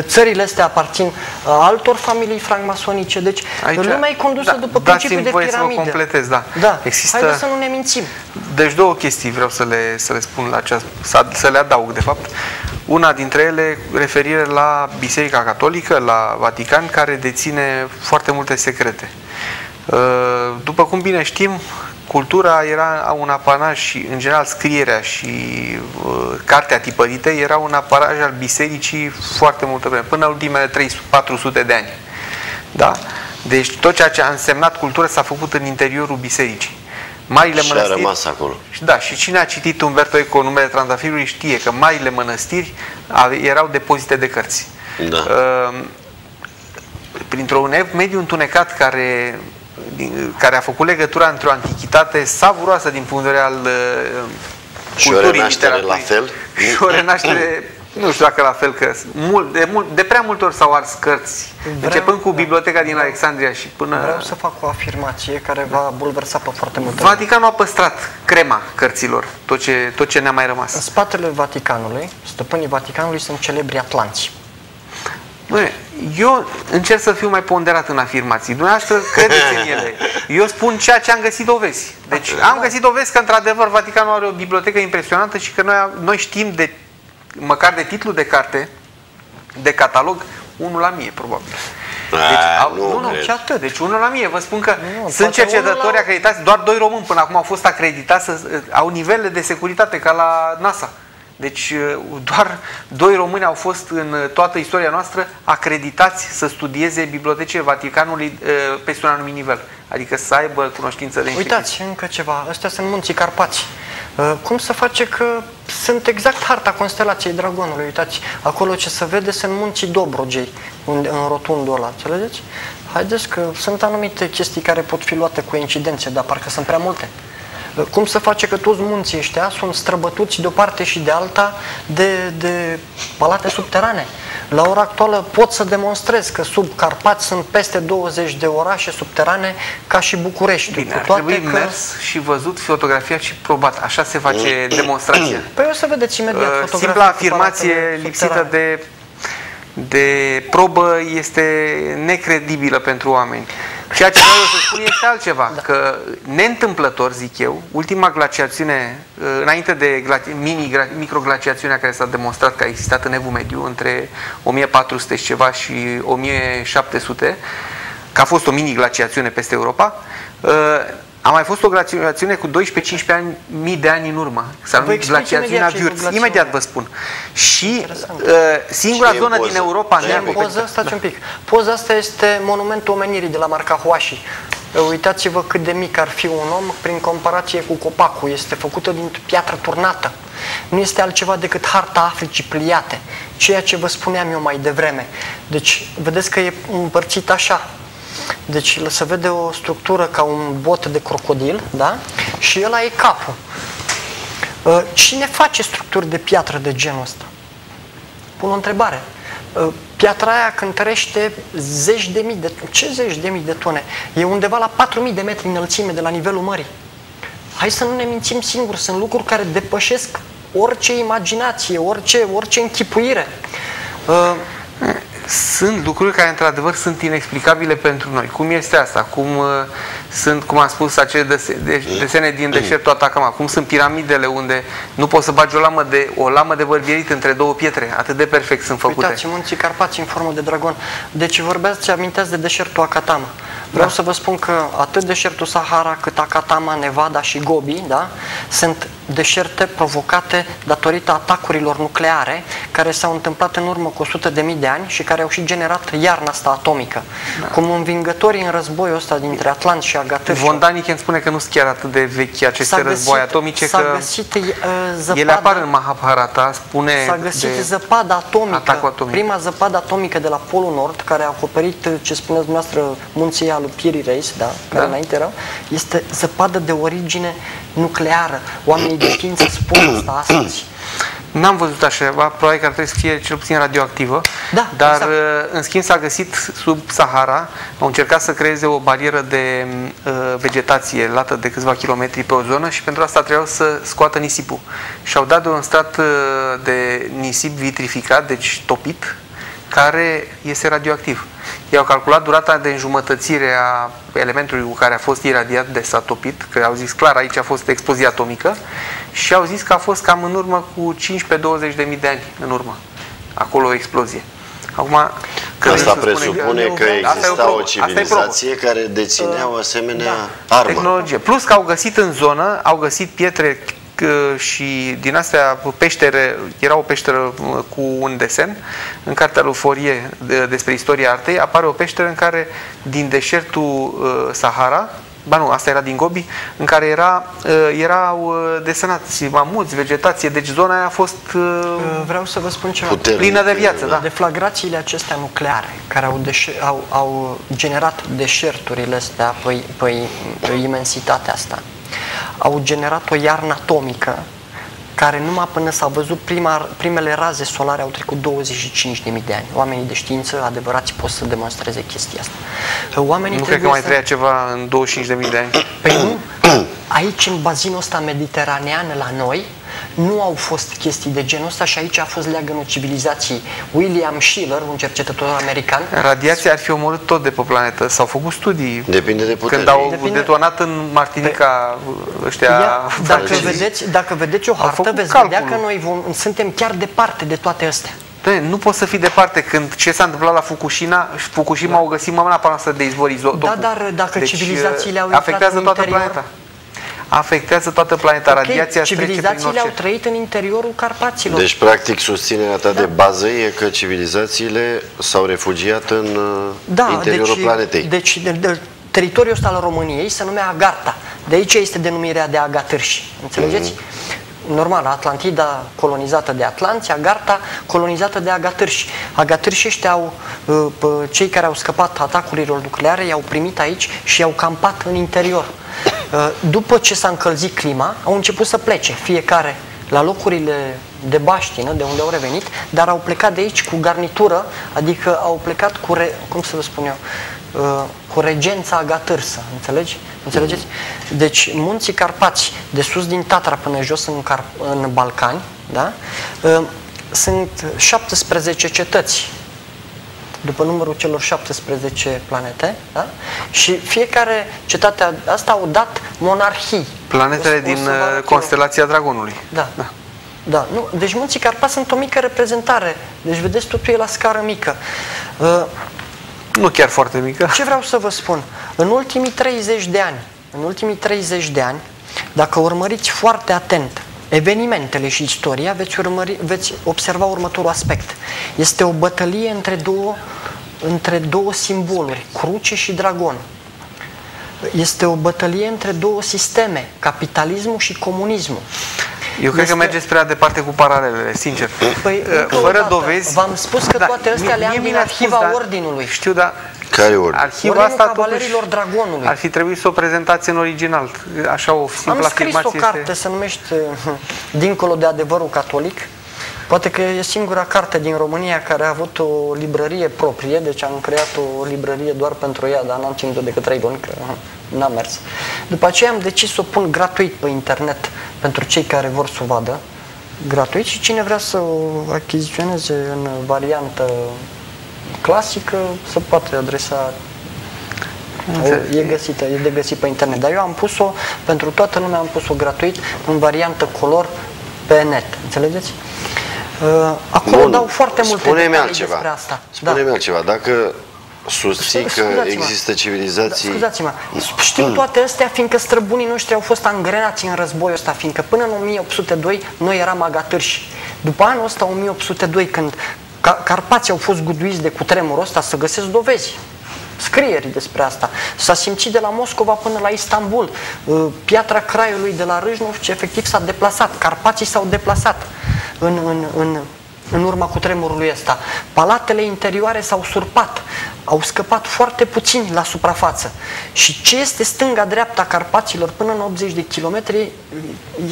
țările astea aparțin uh, altor familii francmasonice, deci Aici, lumea e condusă da, după principiul de piramidă. să vă completez, da. da. Există... Haideți să nu ne mințim. Deci două chestii vreau să le, să le spun la această, să, să le adaug, de fapt. Una dintre ele, referire la Biserica Catolică, la Vatican, care deține foarte multe secrete. Uh, după cum bine știm, cultura era un apanaj și, în general, scrierea și uh, cartea tipărită era un aparaj al bisericii foarte multă vreme, până ultimele 300-400 de ani. Da? Deci tot ceea ce a însemnat cultură s-a făcut în interiorul bisericii. Marile și mănăstiri, a rămas acolo. Da, și cine a citit Umberto Eco numele Trandafirului știe că marile mănăstiri erau depozite de cărți. Da. Uh, printr-un mediu întunecat care care a făcut legătura între o antichitate savuroasă din punct de vedere al uh, culturii, la fel? Și o renaștere, [CLEARS THROAT] nu știu dacă la fel, că mult, de, mult, de prea multe ori s-au ars cărți, vreau, începând cu biblioteca din Alexandria și până... Vreau să fac o afirmație care va bulversa pe foarte multe. Vaticanul a păstrat crema cărților, tot ce, tot ce ne-a mai rămas. În spatele Vaticanului, stăpânii Vaticanului sunt celebri atlanți. Bine, eu încerc să fiu mai ponderat în afirmații. Dumneavoastră credeți în ele. Eu spun ceea ce am găsit dovezi. Deci am găsit dovezi că într-adevăr Vaticanul are o bibliotecă impresionantă și că noi, noi știm de, măcar de titlu de carte, de catalog, unul la mie, probabil. Deci, au, nu, nu, și atât. Deci unul la mie. Vă spun că nu, sunt cercetători la... acreditați, doar doi români până acum au fost acreditați, să, au nivele de securitate ca la NASA. Deci uh, doar doi români au fost în uh, toată istoria noastră acreditați să studieze bibliotecile Vaticanului uh, peste un anumit nivel. Adică să aibă cunoștință de Uitați, încă ceva. Ăstea sunt munții Carpați. Cum se face că sunt exact harta constelației Dragonului? Uitați, acolo ce se vede sunt munții Dobrogei, în rotundul ăla, înțelegeți? Haideți că sunt anumite chestii care pot fi luate cu incidențe, dar parcă sunt prea multe. Cum se face că toți munții ăștia sunt străbătuți de o parte și de alta de, de palate subterane? La ora actuală pot să demonstrez că sub Carpați sunt peste 20 de orașe subterane ca și București. Bine, ar trebui că... mers și văzut, fotografiat și probat. Așa se face demonstrația. Păi o să vedeți imediat uh, fotografia. Simpla afirmație lipsită de de probă este necredibilă pentru oameni. Ceea ce vreau să spun este altceva, da. că neîntâmplător, zic eu, ultima glaciațiune, uh, înainte de mini, microglaciațiunea care s-a demonstrat că a existat în Evul Mediu, între 1400 și ceva și 1700, că a fost o mini-glaciațiune peste Europa, uh, a mai fost o glaciațiune cu 12-15 ani, mii de ani în urmă. S-a numit glaciațiunea Viurț. Imediat vă spun. Și uh, singura zonă din Europa neacoperită. Stați un pic. Poza asta este monumentul omenirii de la Marcahuași. Uitați-vă cât de mic ar fi un om prin comparație cu copacul. Este făcută din piatră turnată. Nu este altceva decât harta Africii pliate. Ceea ce vă spuneam eu mai devreme. Deci, vedeți că e împărțit așa. Deci se vede o structură ca un bot de crocodil, da? Și ăla e capul. Uh, cine face structuri de piatră de genul ăsta? Pun o întrebare. Uh, piatra aia cântărește zeci de mii de tone. Ce zeci de mii de tone? E undeva la 4000 de metri înălțime de la nivelul mării. Hai să nu ne mințim singuri. Sunt lucruri care depășesc orice imaginație, orice, orice închipuire. Uh, sunt lucruri care într-adevăr sunt inexplicabile pentru noi. Cum este asta? Cum uh, sunt, cum am spus, acele desene din deșertul Atacama? Cum sunt piramidele unde nu poți să bagi o lamă de, o lamă de bărbierit între două pietre? Atât de perfect sunt făcute. Uitați, munții Carpați în formă de dragon. Deci vorbeați, aminteați de deșertul Acatama. Vreau da. să vă spun că atât deșertul Sahara, cât Acatama, Nevada și Gobi, da, sunt deșerte provocate datorită atacurilor nucleare care s-au întâmplat în urmă cu 100 de mii de ani și care au și generat iarna asta atomică. Da. Cum învingătorii în războiul ăsta dintre Atlant și Agatâr. Von Daniken spune că nu sunt chiar atât de vechi aceste război atomice, că găsit, uh, zăpada, ele apar în Mahabharata, spune S-a găsit de zăpada atomică, atomic. prima zăpadă atomică de la Polul Nord, care a acoperit, uh, ce spuneți dumneavoastră, munții al Pierii Reis, da, care da. înainte erau, este zăpadă de origine nucleară. Oamenii de știință spun asta astăzi. N-am văzut așa ceva, probabil că ar trebui să fie cel puțin radioactivă, da, dar exact. Uh, în schimb s-a găsit sub Sahara, au încercat să creeze o barieră de uh, vegetație lată de câțiva kilometri pe o zonă și pentru asta trebuiau să scoată nisipul. Și au dat de un strat uh, de nisip vitrificat, deci topit, care este radioactiv. I-au calculat durata de înjumătățire a elementului cu care a fost iradiat de s-a topit, că au zis clar aici a fost explozie atomică și au zis că a fost cam în urmă cu 15-20 de mii de ani în urmă. Acolo o explozie. Acum, că asta presupune că, că exista o civilizație care deținea o asemenea da. armă. Tehnologie. Plus că au găsit în zonă, au găsit pietre și din astea peștere, era o peșteră uh, cu un desen, în cartea lui Forie despre istoria artei, apare o peșteră în care din deșertul uh, Sahara, ba nu, asta era din Gobi, în care era, uh, erau desenați mamuți, vegetație, deci zona aia a fost Vreau să vă spun ceva. Puternic, plină de viață, da. Deflagrațiile acestea nucleare, care au, au, au generat deșerturile astea pe, pe, pe imensitatea asta, au generat o iarnă atomică care numai până s-au văzut prima, primele raze solare au trecut 25.000 de ani. Oamenii de știință adevărați pot să demonstreze chestia asta. Oamenii nu cred că mai să... ceva în 25.000 de ani. Păi nu. Aici, în bazinul ăsta mediteranean la noi, nu au fost chestii de genul ăsta și aici a fost leagănul civilizației. William Schiller, un cercetător american... Radiația ar fi omorât tot de pe planetă. S-au făcut studii. Depinde de putere. Când au Depinde... detonat în Martinica pe... ăștia... Ia, dacă, vedeți, dacă vedeți o hartă, veți calculul. vedea că noi vom, suntem chiar departe de toate astea. De, nu poți să fii departe când ce s-a întâmplat la Fukushima, Fukushima da. au găsit mama la noastră de izvor izotopul. Da, dar dacă deci, civilizațiile au afectează toată interior, planeta afectează toată planeta. Okay. Radiația Civilizațiile au trăit în interiorul Carpaților. Deci, practic, susținerea ta da. de bază e că civilizațiile s-au refugiat în uh, da, interiorul deci, planetei. Deci, de, de, teritoriul ăsta al României se numea Agarta. De aici este denumirea de Agatârși. Înțelegeți? Mm-hmm normal, Atlantida colonizată de Atlanți, Agarta colonizată de Agatârși. Agatârși ăștia au, uh, cei care au scăpat atacurilor nucleare, i-au primit aici și i-au campat în interior. Uh, după ce s-a încălzit clima, au început să plece, fiecare la locurile de baștină, de unde au revenit, dar au plecat de aici cu garnitură, adică au plecat cu, re, cum să vă spun eu, uh, cu regența agatârsă, înțelegi? Înțelegeți? Deci munții Carpați, de sus din Tatra până jos în, Car în Balcani, da? Uh, sunt 17 cetăți după numărul celor 17 planete, da? și fiecare cetate asta au dat monarhii. Planetele o, din o uh, constelația Dragonului. Da. da. Da, nu, deci munții Carpați sunt o mică reprezentare. Deci vedeți, totul e la scară mică. Uh, nu chiar foarte mică. Ce vreau să vă spun? În ultimii 30 de ani, în ultimii 30 de ani, dacă urmăriți foarte atent evenimentele și istoria, veți, urmări, veți observa următorul aspect. Este o bătălie între două, între două simboluri, cruce și dragon. Este o bătălie între două sisteme, capitalismul și comunismul. Eu cred este... că mergeți prea departe cu paralelele, sincer. Păi, Fără dată, dovezi... V-am spus că da, toate astea le am din arhiva spus, da, ordinului. Știu, dar care ori? Arhiva asta Cavalerilor Dragonului. Ar fi trebuit să o prezentați în original. Așa o simplă Am scris o carte, este... se numește [LAUGHS] Dincolo de adevărul catolic. Poate că e singura carte din România care a avut o librărie proprie, deci am creat o librărie doar pentru ea, dar n-am ținut-o decât trei luni, că n-a mers. După aceea am decis să o pun gratuit pe internet pentru cei care vor să o vadă, gratuit și cine vrea să o achiziționeze în variantă clasică să poate adresa o, e găsită, e de găsit pe internet. Dar eu am pus-o, pentru toată lumea am pus-o gratuit, în variantă color pe net. Înțelegeți? Uh, acolo Bun. dau foarte multe Spune-mi altceva. despre asta. Spune-mi da. altceva. Dacă susții că există civilizații... Da, scuzați-mă, știu toate astea fiindcă străbunii noștri au fost angrenați în războiul ăsta, fiindcă până în 1802 noi eram agatârși. După anul ăsta, 1802, când Carpații au fost guduiți de cutremurul ăsta să găsesc dovezi scrieri despre asta. S-a simțit de la Moscova până la Istanbul. Uh, piatra Craiului de la Râșnov, ce efectiv s-a deplasat. Carpații s-au deplasat în, în, în, în urma cutremurului ăsta. Palatele interioare s-au surpat. Au scăpat foarte puțini la suprafață. Și ce este stânga-dreapta Carpaților până în 80 de kilometri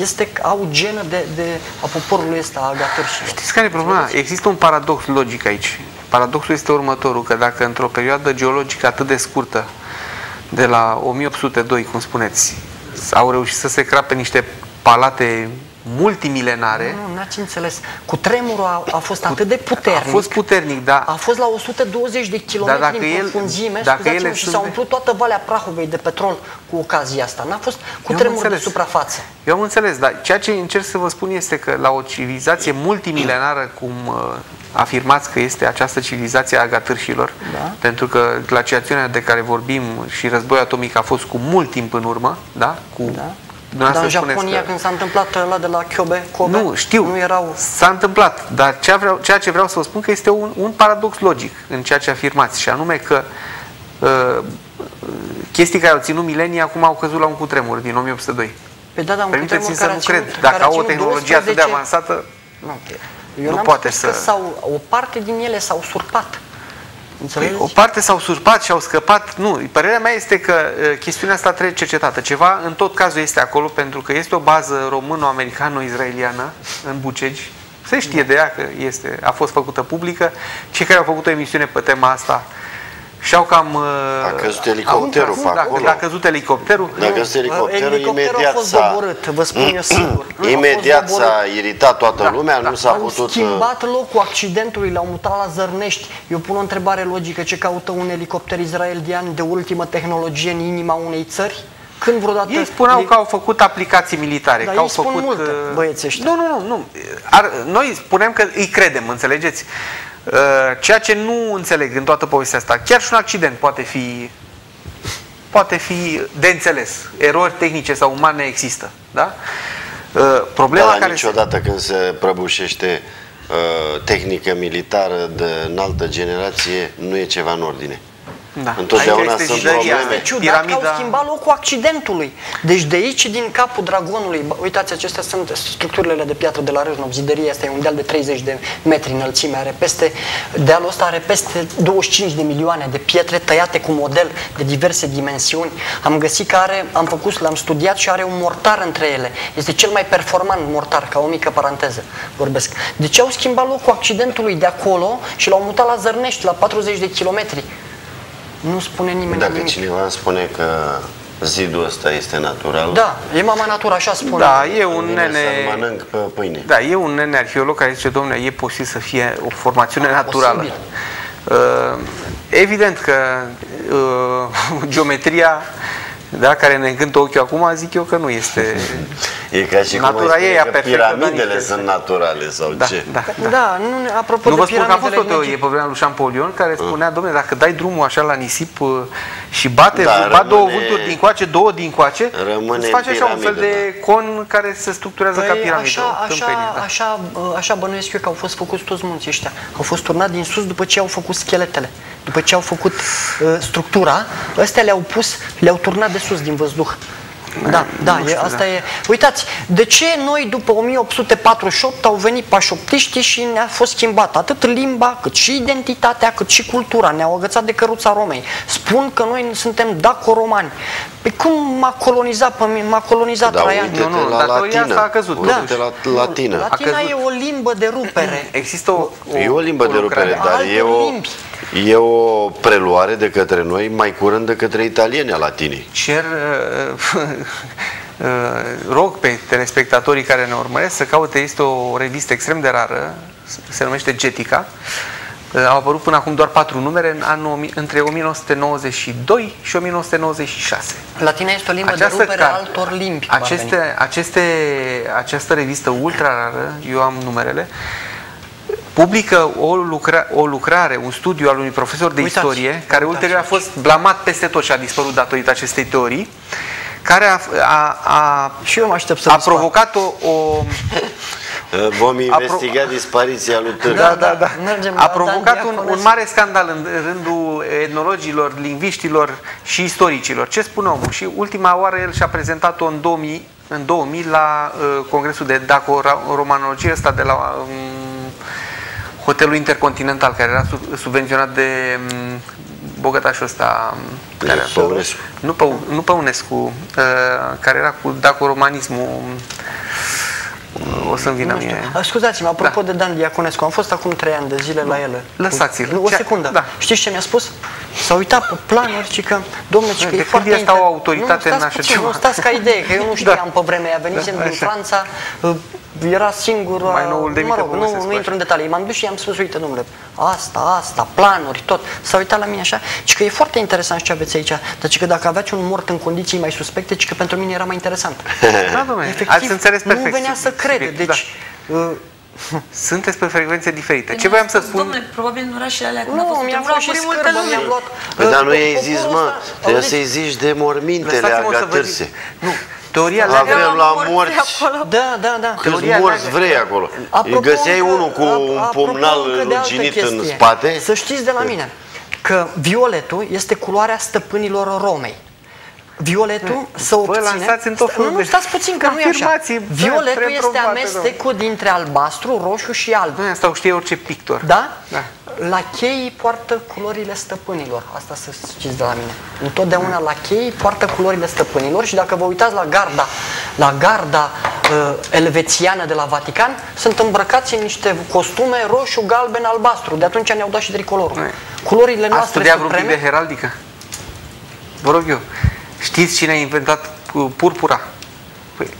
este că au genă de, de a poporului ăsta, a gatărșilor. Știți care e problema? Există un paradox logic aici. Paradoxul este următorul, că dacă într-o perioadă geologică atât de scurtă, de la 1802, cum spuneți, au reușit să se crape niște palate multimilenare. Nu, nu, n-ați înțeles. Cu tremurul a, a fost cu, atât de puternic. A fost puternic, da. A fost la 120 de kilometri da, în profunzime, dacă ele și s-a umplut toată Valea Prahovei de petrol cu ocazia asta. N-a fost cu Eu tremur de suprafață. Eu am înțeles, dar ceea ce încerc să vă spun este că la o civilizație multimilenară, cum uh, afirmați că este această civilizație a gatârșilor, da. pentru că glaciațiunea de care vorbim și războiul atomic a fost cu mult timp în urmă, da? Cu da dar în Japonia, că... când s-a întâmplat la de la Kyobe, Kobe, nu, știu, nu erau... s-a întâmplat, dar ceea, vreau, ceea ce vreau să vă spun că este un, un paradox logic în ceea ce afirmați, și anume că uh, chestii care au ținut milenii acum au căzut la un cutremur din 1802. Pe da, da, un Permiteți să nu cred. Dacă au o tehnologie 12... atât de avansată, nu, eu nu poate să... Sau, o parte din ele s-au surpat. Păi, o parte s-au surpat și au scăpat. Nu, părerea mea este că uh, chestiunea asta trebuie cercetată. Ceva în tot cazul este acolo pentru că este o bază româno-americano-izraeliană în Bucegi. Se știe de ea că este, a fost făcută publică. Cei care au făcut o emisiune pe tema asta și-au cam... Uh, a căzut elicopterul pe da, acolo. A căzut elicopterul. a căzut elicopterul, elicopterul imediat a fost doborât, vă spun eu [CLEARS THROAT] sigur. imediat s-a iritat toată da, lumea, da. nu s-a putut... Au uh, schimbat locul accidentului, l-au mutat la Zărnești. Eu pun o întrebare logică, ce caută un elicopter izraelian de ultimă tehnologie în inima unei țări? Când vreodată... Ei spuneau că au făcut aplicații militare. Dar că au făcut, multe, uh, băieți ăștia. Nu, nu, nu. nu. Ar, noi spunem că îi credem, înțelegeți? Uh, ceea ce nu înțeleg în toată povestea asta, chiar și un accident poate fi poate fi de înțeles. Erori tehnice sau umane există. Da? Uh, problema da, care niciodată se... când se prăbușește uh, tehnică militară de înaltă generație, nu e ceva în ordine. Da. Întotdeauna sunt probleme. Ciudat Piramida... că au schimbat locul accidentului. Deci de aici, din capul dragonului, bă, uitați, acestea sunt structurile de piatră de la Râșnov. Zideria asta e un deal de 30 de metri înălțime, are peste, dealul ăsta are peste 25 de milioane de pietre tăiate cu model de diverse dimensiuni. Am găsit că are, am făcut, l-am studiat și are un mortar între ele. Este cel mai performant mortar, ca o mică paranteză vorbesc. De ce au schimbat locul accidentului de acolo și l-au mutat la Zărnești, la 40 de kilometri? Nu spune nimeni Dacă nimic. cineva spune că zidul ăsta este natural... Da, e mama natură, așa spune. Da, e un nene... Să mănânc pe pâine. Da, e un nene arheolog care zice, domnule, e posibil să fie o formațiune naturală. Posibil. Uh, evident că uh, [LAUGHS] geometria da, care ne încântă ochiul acum, zic eu că nu este... [LAUGHS] E ca și Natura cum ei, că perfectă, piramidele sunt naturale sau da, ce? Da, da. da nu, apropo nu de vă spun că a fost o teorie pe vremea lui Champollion care mm. spunea, domnule, dacă dai drumul așa la nisip uh, și bate, da, bat rămâne, două vânturi din coace, două din coace, îți face așa un fel de da. con care se structurează păi, ca piramidă. Așa, așa, da. așa, uh, așa bănuiesc eu că au fost făcuți toți munții ăștia. Au fost turnați din sus după ce au făcut scheletele. După ce au făcut uh, structura, ăstea le-au pus, le-au turnat de sus din văzduh. Da, da, e, asta da. e. Uitați, de ce noi după 1848 au venit pașoptiștii și ne-a fost schimbat atât limba, cât și identitatea, cât și cultura. Ne-au agățat de căruța Romei. Spun că noi suntem daco-romani. Păi cum m-a colonizat pe mine? M-a colonizat da, Traian. Nu, nu, la latină. Asta a căzut. Da. la latină. Latina e o limbă de rupere. Există o, o E o limbă o de rupere, dar e o, limbi. E o preluare de către noi mai curând de către italieni a latinii. Cer uh, uh, rog pe telespectatorii care ne urmăresc să caute, este o revistă extrem de rară, se numește Getica, uh, au apărut până acum doar patru numere în anul, între 1992 și 1996. Latina este o limbă această de rupere car, altor limbi. Aceste, aceste, această revistă ultra rară, eu am numerele, publică o, lucra, o lucrare, un studiu al unui profesor de uitați, istorie, care ulterior a fost blamat peste tot și a dispărut datorită acestei teorii, care a, a, a, și eu mă aștept să a provocat o, o [LAUGHS] Vom investiga pro... dispariția lui Târgu. Da, da, da. A provocat un, un mare scandal în rândul etnologilor, lingviștilor și istoricilor. Ce spune omul? Și ultima oară el și-a prezentat-o în 2000, în 2000 la uh, Congresul de Daco-Romanologie ăsta de la um, Hotelul Intercontinental, care era subvenționat de um, bogătașul ăsta de care, pe UNESCO. Nu pe, nu pe UNESCO, uh, care era cu daco-romanismul o să-mi vină mie. Scuzați-mă, apropo da. de Dan Diaconescu, am fost acum trei ani de zile la ele. Lăsați-l. O secundă. Da. Știți ce mi-a spus? S-a uitat pe planuri și că, domnule, că e foarte asta o autoritate nu, în așa ceva. Nu, stați ca idee, că eu nu da. știam da. pe vremea aia, venisem da, din Franța, era singur, mai noul de mă rog, nu, nu intru în detalii. M-am dus și i-am spus, uite, domnule, asta, asta, planuri, tot. S-a uitat la mine așa, și că e foarte interesant ce aveți aici, dar că dacă aveați un mort în condiții mai suspecte, ci că pentru mine era mai interesant. [LAUGHS] Da, domnule, Efectiv, ați înțeles perfect. Nu venea să crede, deci... Da. Uh, [LAUGHS] sunteți pe frecvențe diferite. Ce voiam să spun? Domnule, probabil în orașele alea, când nu, a fost mi-am luat și scârbă, mi-am luat... Păi, dar nu i-ai zis, mă, trebuie să-i zici de mormintele agatârse. Nu, Teoria Avem la morți. Da, da, da. Câți morți vrei acolo. Apropo Găseai unul cu un pumnal ruginit în spate. Să știți de la mine că violetul este culoarea stăpânilor Romei. Violetul să obține... Vă lansați în tot felul Nu, nu, stați puțin, că nu e așa. Violetul este amestecul dintre albastru, roșu și alb. Nu, asta o știe orice pictor. Da? Da. La chei poartă culorile stăpânilor. Asta să știți de la mine. Întotdeauna la chei poartă culorile stăpânilor și dacă vă uitați la garda, la garda uh, elvețiană de la Vatican, sunt îmbrăcați în niște costume roșu, galben, albastru. De atunci ne-au dat și tricolorul. Culorile noastre A studiat vreun de heraldică? Vă rog eu. Știți cine a inventat purpura? Păi,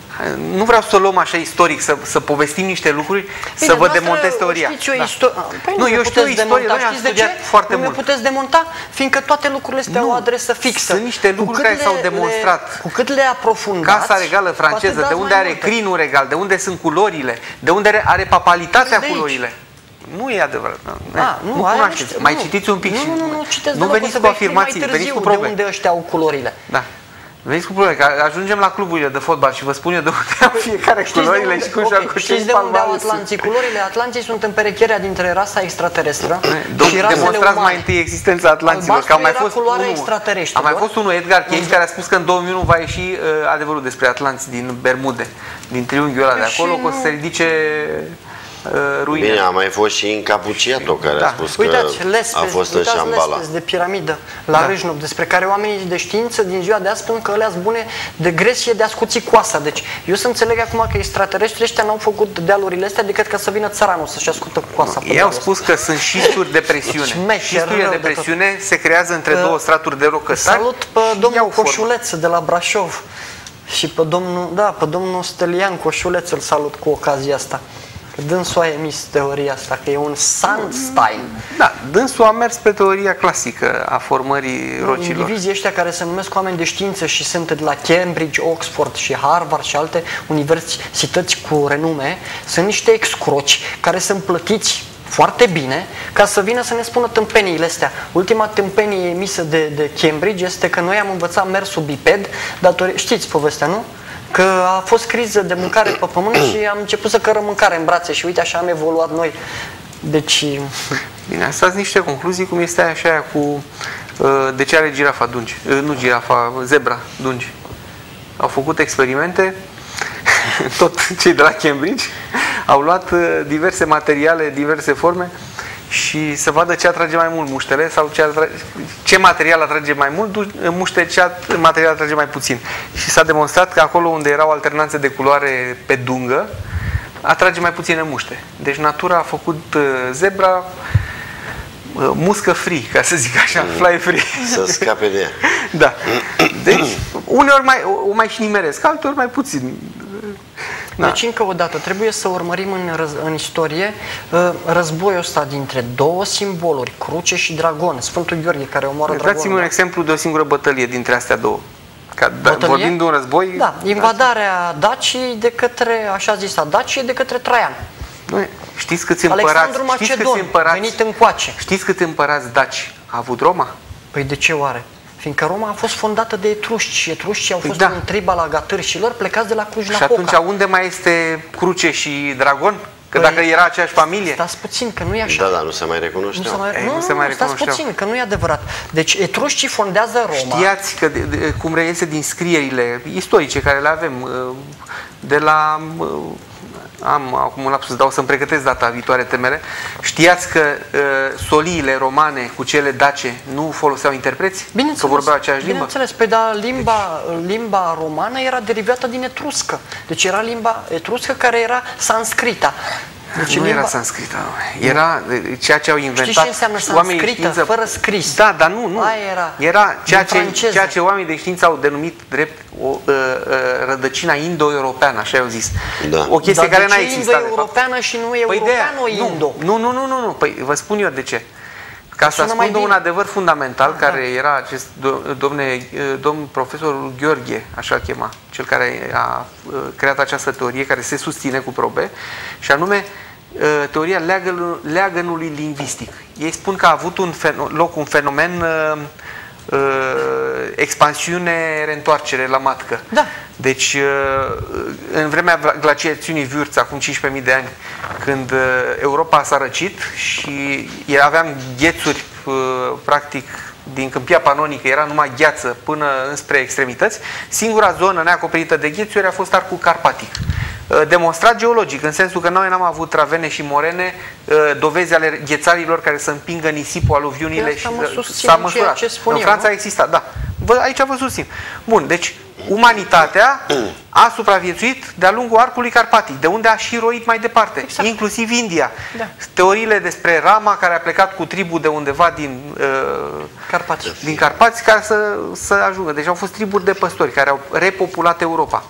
nu vreau să o luăm așa istoric, să, să povestim niște lucruri, Bine, să vă demontez teoria. Știți o da. istorie? Păi nu, eu știu o istorie, noi am studiat de ce? foarte nu mult. Nu puteți demonta, fiindcă toate lucrurile astea au o adresă fixă. Sunt niște lucruri care s-au demonstrat. Le, cu cât le aprofundați... Casa regală franceză, de unde are multe. crinul regal, de unde sunt culorile, de unde are papalitatea culorile. Nu e adevărat. Nu, A, nu, nu cunoașteți. Mai nu, citiți un pic nu, și... Nu, nu, nu, citiți nu veniți cu afirmații, veniți cu probe. De unde ăștia au culorile. Da. Veniți cu probleme, că ajungem la cluburile de fotbal și vă spun eu de unde au fiecare Știți culorile unde, și cum okay, și-a Știți de unde au Atlanții? Culorile Atlanții sunt în perecherea dintre rasa extraterestră Dom și rasele demonstrați umane. mai întâi existența Atlanților. Că a mai era fost culoarea unul, extraterestrilor. a mai fost unul, Edgar Cayce, care a spus că în 2001 va ieși uh, adevărul despre Atlanți din Bermude, din triunghiul ăla de Păi și acolo, că o să nu- se ridice uh, ruine. Bine, a mai fost și Incapuciato care Da. a spus Uitați, că Lespes, a fost în uitați Șambala. Lespes de piramidă la Da. Râșnov, despre care oamenii de știință din ziua de azi spun că alea bune de gresie de a scuți coasa. Deci eu să înțeleg acum că extraterestrii ăștia n-au făcut dealurile astea decât ca să vină țăranul să-și ascută coasa. pe Ei au dealul spus că sunt șisturi de presiune. Șmecher Șisturile rău de de tot. presiune se creează între Că- două straturi de rocă ăsta. Salut pe și domnul iau formă. Coșuleț de la Brașov și pe domnul, da, pe domnul Stelian Coșuleț îl salut cu ocazia asta. Că dânsul a emis teoria asta, că e un Sandstein. Da, dânsul a mers pe teoria clasică a formării rocilor. Indivizii ăștia care se numesc oameni de știință și sunt de la Cambridge, Oxford și Harvard și alte universități cu renume, sunt niște excroci care sunt plătiți foarte bine ca să vină să ne spună tâmpeniile astea. Ultima tâmpenie emisă de, de Cambridge este că noi am învățat mersul biped, datori... știți povestea, nu? Că a fost criză de mâncare pe pământ și am început să cărăm mâncare în brațe și uite așa am evoluat noi. Deci, Bine, asta sunt niște concluzii, cum este aia și aia cu uh, de ce are girafa dungi, uh, nu girafa, zebra dungi. Au făcut experimente, [LAUGHS] tot cei de la Cambridge, au luat uh, diverse materiale, diverse forme și să vadă ce atrage mai mult muștele sau ce, atrage, ce material atrage mai mult du- muște, ce at- material atrage mai puțin. Și s-a demonstrat că acolo unde erau alternanțe de culoare pe dungă, atrage mai puține muște. Deci natura a făcut uh, zebra uh, muscă free, ca să zic așa, fly free. Să scape de ea. [LAUGHS] Da. Deci, uneori mai, o mai și nimeresc, alteori mai puțin. Da. Deci, încă o dată, trebuie să urmărim în, răz- în istorie uh, războiul ăsta dintre două simboluri, cruce și dragon. Sfântul Gheorghe care omoară Dați-mi dragonul. un exemplu de o singură bătălie dintre astea două. Ca, da, Bătălie? vorbim de un război... Da, invadarea Dacii de către, așa zisa, Dacie de către Traian. Nu, știți câți împărați, Alexandru știți câți Macedon, împărați, venit încoace. știți câți împărați daci a avut Roma? Păi de ce oare? Fiindcă Roma a fost fondată de etrusci și etruscii au Păi fost da. un tribal al gatârșilor plecați de la Și Cluj-Napoca. atunci unde mai este cruce și dragon? Că Păi, dacă era aceeași familie... Stați puțin, că nu e așa. Da, da, nu se mai Nu, recunoșteau. se mai, Ei, nu, nu nu, se mai stați recunoșteau. puțin, că nu e adevărat. Deci etruscii fondează Roma. Știați că, de, de, cum reiese din scrierile istorice care le avem, uh, de la... uh, Am acum un lapsus, dar o să-mi pregătesc data viitoare temele. Știați că uh, soliile romane cu cele dace nu foloseau interpreți? Că Bineînțeles, vorbeau aceeași limbă? bineînțeles, păi da, limba, limba romană era derivată din etruscă. Deci era limba etruscă care era sanscrita. Deci nu limba... era sanscrită, ceea ceea ce au inventat Știi ce înseamnă oamenii de sanscrită? știință. Fără scris. Da, dar nu, nu. Aia era. Era ceea Din ce, franceză. ceea ce oamenii de știință au denumit drept o uh, uh, rădăcina indo-europeană, așa au zis. Da. O chestie Dar care de n-a ce existat. de fapt. indo-europeană și nu Păi de europeană indo? Nu, nu, nu, nu, nu. Păi vă spun eu de ce. Ca să Sună mai spun un bine. adevăr fundamental, Da. care era acest do- domne, domn profesorul Gheorghe, așa îl chema, cel care a uh, creat această teorie, care se susține cu probe, și anume uh, teoria leagănul- leagănului lingvistic. Ei spun că a avut un feno- loc un fenomen uh, uh, expansiune, reîntoarcere la matcă. Da. Deci, uh, în vremea glaciațiunii Vârț, acum 15.000 de ani, când uh, Europa s-a răcit și e- aveam ghețuri, uh, practic, din câmpia panonică, era numai gheață până înspre extremități, singura zonă neacoperită de ghețuri a fost arcul carpatic. Uh, Demonstrat geologic, în sensul că noi n-am avut travene și morene, uh, dovezi ale ghețarilor care să împingă nisipul, aluviunile Păi și asta mă uh, susține s-a ceea măsurat. ce spun în eu, Franța nu? a existat, da. Vă, aici vă susțin. Bun, deci umanitatea a supraviețuit de-a lungul arcului carpatic, de unde a și roit mai departe, Exact. inclusiv India. Da. Teoriile despre Rama, care a plecat cu tribul de undeva din, uh, Carpați. din Carpați ca să, să ajungă. Deci au fost triburi de păstori care au repopulat Europa.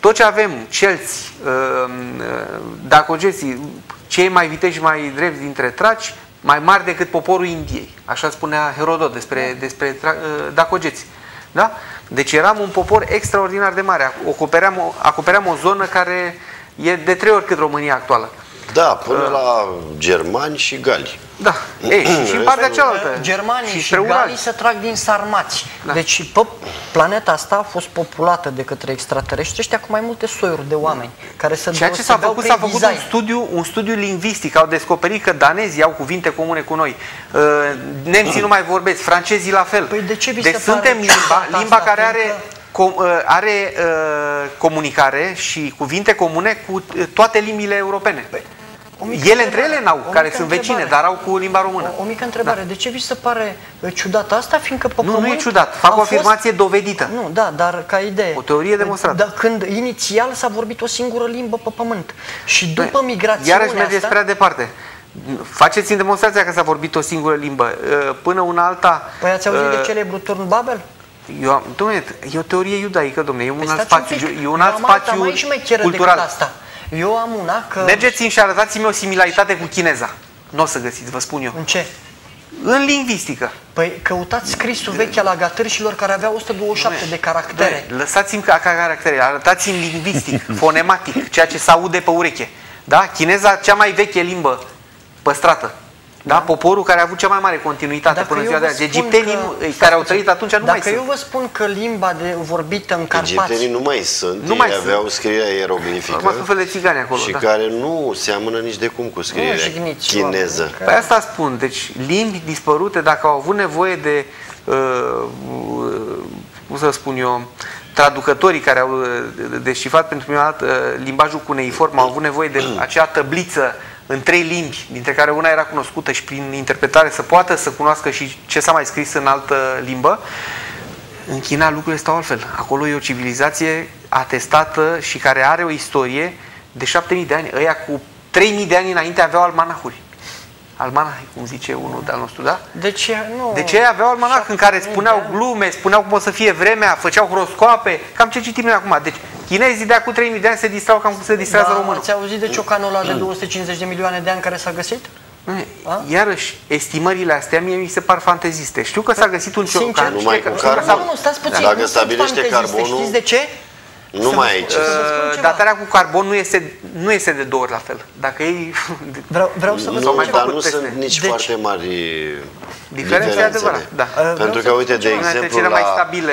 Tot ce avem, celți, uh, uh, dacogeții, cei mai viteji și mai drept dintre traci, mai mari decât poporul Indiei. Așa spunea Herodot despre, despre tra- uh, dacogeți. Da? Deci eram un popor extraordinar de mare. Acopeream o, acopeream o zonă care e de trei ori cât România actuală. Da, până uh, la germani și gali. Da, Ei, și, și în partea cealaltă. Germanii și, și galii se trag din sarmați. Da. Deci pe planeta asta a fost populată de către extraterestri ăștia cu mai multe soiuri de oameni care să Ceea ce s-a făcut, s-a făcut un studiu, un studiu lingvistic. Au descoperit că danezii au cuvinte comune cu noi. Uh, nemții nu mai vorbesc, francezii la fel. Păi de ce vi deci se suntem limba, limba care are com, uh, are uh, comunicare și cuvinte comune cu uh, toate limbile europene. Păi, ele între ele n-au, care sunt vecine, dar au cu limba română. O, o mică întrebare. Da. De ce vi se pare uh, ciudat asta, fiindcă pe Nu, nu e ciudat. Fac o afirmație fost... dovedită. Nu, da, dar ca idee. O teorie demonstrată. Da, când inițial s-a vorbit o singură limbă pe pământ și după migrația Iarăși mergeți prea departe. Faceți în demonstrația că s-a vorbit o singură limbă. Până una alta... Păi ați auzit uh, de celebrul turn Babel? Eu am, domnule, e o teorie iudaică, domnule, e un păi alt spațiu, un e un alt spațiu cultural. Asta. Eu am una că... Mergeți și arătați-mi o similaritate cu chineza. Nu o să găsiți, vă spun eu. În ce? În lingvistică. Păi căutați scrisul vechi al agatârșilor care avea 127 Doamne, de caractere. Lăsați-mi ca caractere, arătați-mi lingvistic, [LAUGHS] fonematic, ceea ce se aude pe ureche. Da? Chineza, cea mai veche limbă păstrată. Da? Poporul care a avut cea mai mare continuitate dacă până ziua de azi. Egiptenii că, care au trăit atunci nu mai sunt. Dacă eu vă spun că limba de vorbită în Carpați... Egiptenii nu mai sunt, nu ei mai aveau sunt. scrierea ieroglifică. Acum sunt fel de țigani acolo. Și da. care nu seamănă nici de cum cu scrierea chineză. Păi asta spun. Deci limbi dispărute, dacă au avut nevoie de, uh, cum să spun eu, traducătorii care au uh, descifrat pentru prima dată uh, limbajul cuneiform au avut nevoie de acea tăbliță în trei limbi, dintre care una era cunoscută și prin interpretare să poată să cunoască și ce s-a mai scris în altă limbă, în China lucrurile stau altfel. Acolo e o civilizație atestată și care are o istorie de 7000 de ani. Ăia cu 3000 de ani înainte aveau almanahuri almanah, cum zice unul de-al nostru, da? De ce? Nu. De ce aveau almanah în care spuneau glume, spuneau cum o să fie vremea, făceau horoscoape, cam ce citim noi acum. Deci chinezii de acum 3000 de ani se distrau cam cum se distrează da, românul. Ați auzit de ciocanul ăla de 250 de milioane de ani care s-a găsit? A? Iarăși, estimările astea mie mi se par fanteziste. Știu că s-a găsit un ciocan. Numai cu carbon. Nu, nu, stați puțin. Dacă stabilește carbonul... Știți de ce? Nu mai aici. Uh, datarea cu carbon nu este, nu este de două ori la fel. Dacă ei... Vreau, vreau să vă spun mai dar nu sunt nici deci, foarte mari diferențe. adevărat, da. Uh, Pentru că, uite, de exemplu, la, stabile...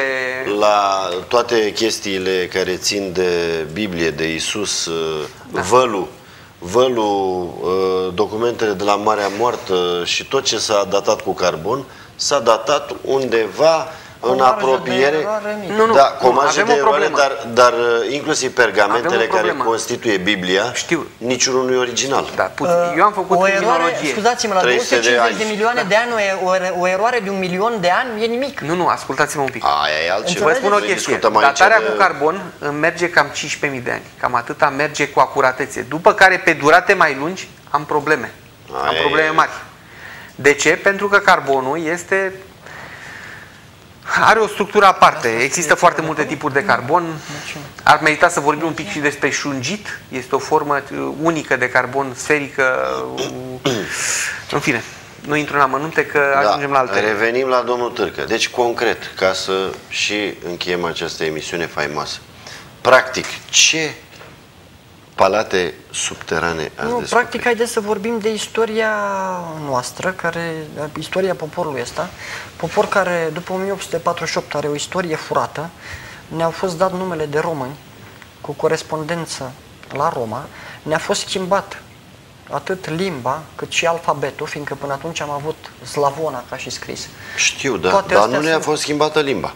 la toate chestiile care țin de Biblie, de Isus, uh, da. vălul, vălul, uh, documentele de la Marea Moartă și tot ce s-a datat cu carbon, s-a datat undeva în apropiere. Nu, nu, da, cu nu, avem de o problemă. Dar, dar uh, inclusiv pergamentele care constituie Biblia, Știu. niciunul nu e original. Da, puțin. Eu am făcut o eroare, scuzați-mă, la 250 de, de milioane da. de ani, o, o eroare de un milion de ani e nimic. Nu, nu, ascultați-mă un pic. Aia e altceva. Vă spun o chestie. Datarea de... cu carbon merge cam 15.000 de ani. Cam atâta merge cu acuratețe. După care, pe durate mai lungi, am probleme. Aia am probleme mari. De ce? Pentru că carbonul este are o structură aparte. Există foarte multe tipuri de carbon. Ar merita să vorbim un pic și despre șungit. Este o formă uh, unică de carbon sferică. Uh, în fine, nu intru în amănunte că da, ajungem la alte. Revenim la domnul Târcă. Deci, concret, ca să și încheiem această emisiune faimoasă. Practic, ce palate subterane ați Nu, practic, haideți să vorbim de istoria noastră, care, istoria poporului ăsta. Popor care, după 1848, are o istorie furată. Ne-au fost dat numele de români, cu corespondență la Roma. Ne-a fost schimbat atât limba, cât și alfabetul, fiindcă până atunci am avut slavona ca și scris. Știu, da, dar nu ne-a fost schimbată limba.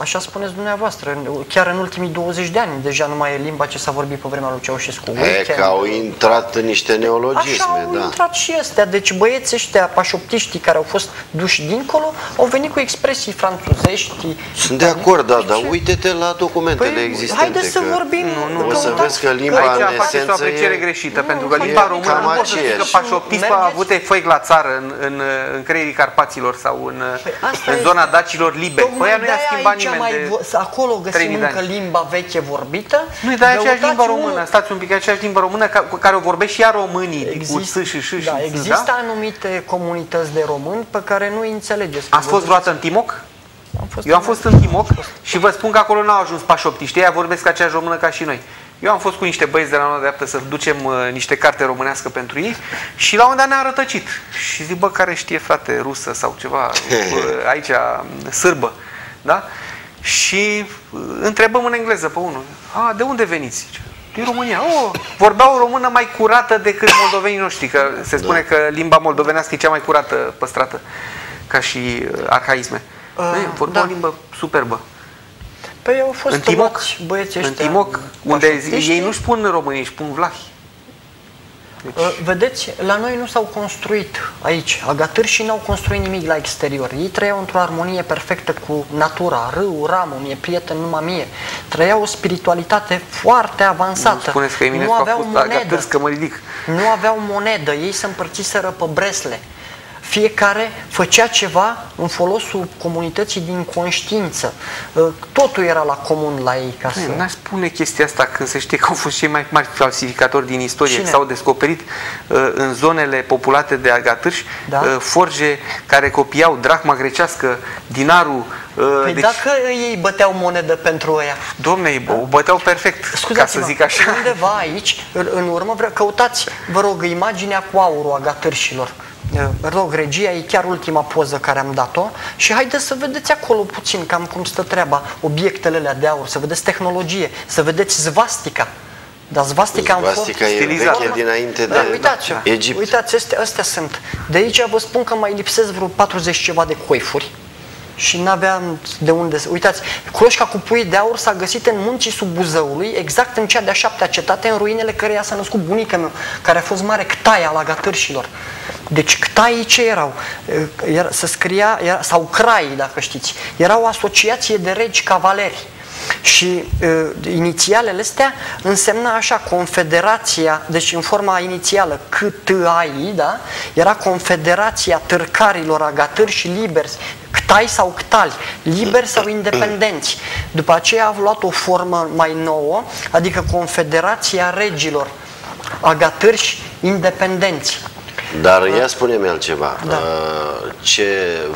Așa spuneți dumneavoastră, chiar în ultimii 20 de ani deja nu mai e limba ce s-a vorbit pe vremea lui Ceaușescu. E, că au intrat niște neologisme, Așa da. au intrat și astea. Deci băieții ăștia, pașoptiștii care au fost duși dincolo, au venit cu expresii franțuzești. Sunt de acord, da, dar uite-te la documentele păi, existente. Haideți să vorbim. Nu, nu, o să vezi că limba că în esență o apreciere greșită, nu, pentru că limba română nu poți să zici că pașoptistul a avut efoi la țară în, în, în creierii Carpaților sau în, păi în zona dacilor liberi. Păi nu i-a schimbat nimeni de acolo găsim încă limba veche vorbită. Nu, e aceeași limba română. Stați un pic, aceeași limba română cu care o vorbesc și ea românii, Exist, cu și și da, Există da? anumite comunități de români pe care nu îi înțelegeți. Ați fost vreodată în Timoc? Am fost Eu am fost în Timoc și vă spun că acolo n-au ajuns pașoptiști, ei vorbesc aceeași română ca și noi. Eu am fost cu niște băieți de la noua dreaptă să ducem uh, niște carte românească pentru ei și la un moment dat ne-a rătăcit. Și zic, bă, care știe frate rusă sau ceva, bă, [LAUGHS] aici, sârbă, da? Și uh, întrebăm în engleză pe unul, a, de unde veniți? Din România. Oh, vorbeau o română mai curată decât moldovenii noștri, că se spune da. că limba moldovenească e cea mai curată păstrată, ca și uh, arhaisme. Uh, vorbeau da. o limbă superbă. Păi au fost în Timoc, băieții ăștia. În Timoc, unde ei nu spun români, își spun vlahi. Deci... Uh, vedeți, la noi nu s-au construit aici și n-au construit nimic la exterior. Ei trăiau într-o armonie perfectă cu natura, râu, ramul, mie prieten numai mie. Trăiau o spiritualitate foarte avansată. Nu spuneți că nu aveau monedă. că mă ridic. Nu aveau monedă, ei se împărțiseră pe bresle fiecare făcea ceva în folosul comunității din conștiință. Ă, totul era la comun la ei. Ca să... N-aș spune chestia asta când se știe că au fost cei mai mari falsificatori din istorie. S-au descoperit uh, în zonele populate de agatârși da? uh, forge care copiau drachma grecească, dinarul. Uh, păi deci... dacă ei băteau monedă pentru ăia? Domne, o băteau perfect, ca să zic așa. Undeva aici, în urmă, căutați, vă rog, imaginea cu aurul agatârșilor rog, regia e chiar ultima poză care am dat-o și haideți să vedeți acolo puțin cam cum stă treaba, obiectele alea de aur, să vedeți tehnologie, să vedeți zvastica. Dar zvastica, zvastica e veche dinainte da, de uitați, Egipt. Uitați, astea, astea sunt. De aici vă spun că mai lipsesc vreo 40 ceva de coifuri și n-aveam de unde să... Uitați, cloșca cu pui de aur s-a găsit în munții sub Buzăului, exact în cea de-a șaptea cetate, în ruinele căreia s-a născut bunica meu, care a fost mare ctaia la gatârșilor. Deci ctaii ce erau? Era, se scria, era, sau crai, dacă știți. Era o asociație de regi cavaleri. Și uh, inițialele astea însemna așa, Confederația, deci în forma inițială CTAI, da? era Confederația Târcarilor Agatâri și Liberi, CTAI sau CTALI, liberi sau independenți. După aceea a luat o formă mai nouă, adică Confederația Regilor Agatâri independenți. Dar ia spune-mi altceva. Da. Uh, ce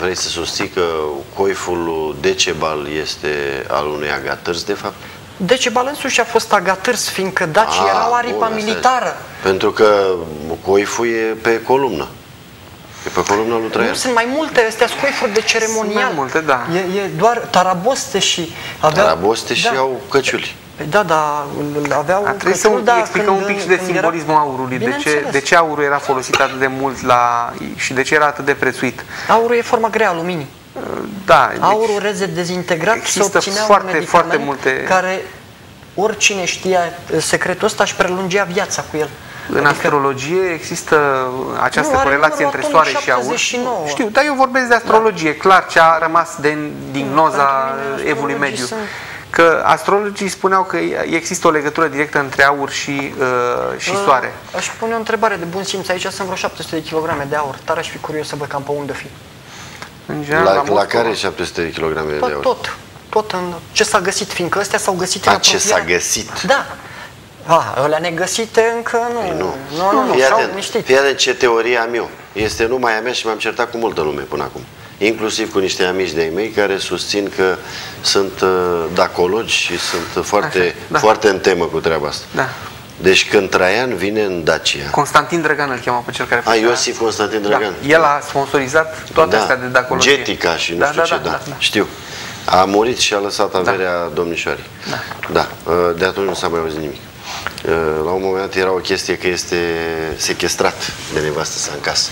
vrei să susții că coiful Decebal este al unui agatârs, de fapt? Decebal însuși a fost agatârs, fiindcă dacii a, erau aripa bun, militară. Pentru că coiful e pe columnă. E pe columna lui Traian. Nu, sunt mai multe, astea scoifuri de ceremonial. Sunt mai multe, da. E, e doar taraboste și... Avea, taraboste și da. au căciuli. Păi da, da, aveau... A, trebuie să da, explicăm un pic și de simbolismul era... aurului. De ce, de ce aurul era folosit atât de mult la, și de ce era atât de prețuit? Aurul e forma grea, aluminii. Da. Deci Aurul deci reze dezintegrat se obținea foarte, un foarte multe... care oricine știa secretul ăsta și prelungea viața cu el. În adică... astrologie există această nu, corelație între soare și aur? Știu, dar eu vorbesc de astrologie, da. clar ce a rămas de, din gnoza evului mediu. Sunt că astrologii spuneau că există o legătură directă între aur și, uh, și soare. Aș pune o întrebare de bun simț. Aici sunt vreo 700 de kilograme de aur. Tare aș fi curios să văd cam pe unde fi. În general, la, la, la care 700 de kilograme de aur? Tot. Tot în ce s-a găsit, fiindcă astea s-au găsit A, în ce s-a găsit? Da. Ah, alea negăsite încă nu. Ei, nu. Nu, nu, nu, fii atent, fii atent ce teorie am eu. Este numai a mea și m-am certat cu multă lume până acum inclusiv cu niște amici de-ai mei care susțin că sunt uh, dacologi și sunt foarte, Așa, da. foarte în temă cu treaba asta. Da. Deci când Traian vine în Dacia... Constantin Drăgan îl cheamă pe cel care... A, Iosif Constantin da. Drăgan. Da. El a sponsorizat toate da. astea de dacologie. Getica și nu da, știu da, ce, da, da, da. Știu. A murit și a lăsat da. averea da. domnișoarei. Da. Da. Uh, de atunci nu s-a mai auzit nimic. Uh, la un moment dat era o chestie că este sequestrat de nevastă sa în casă.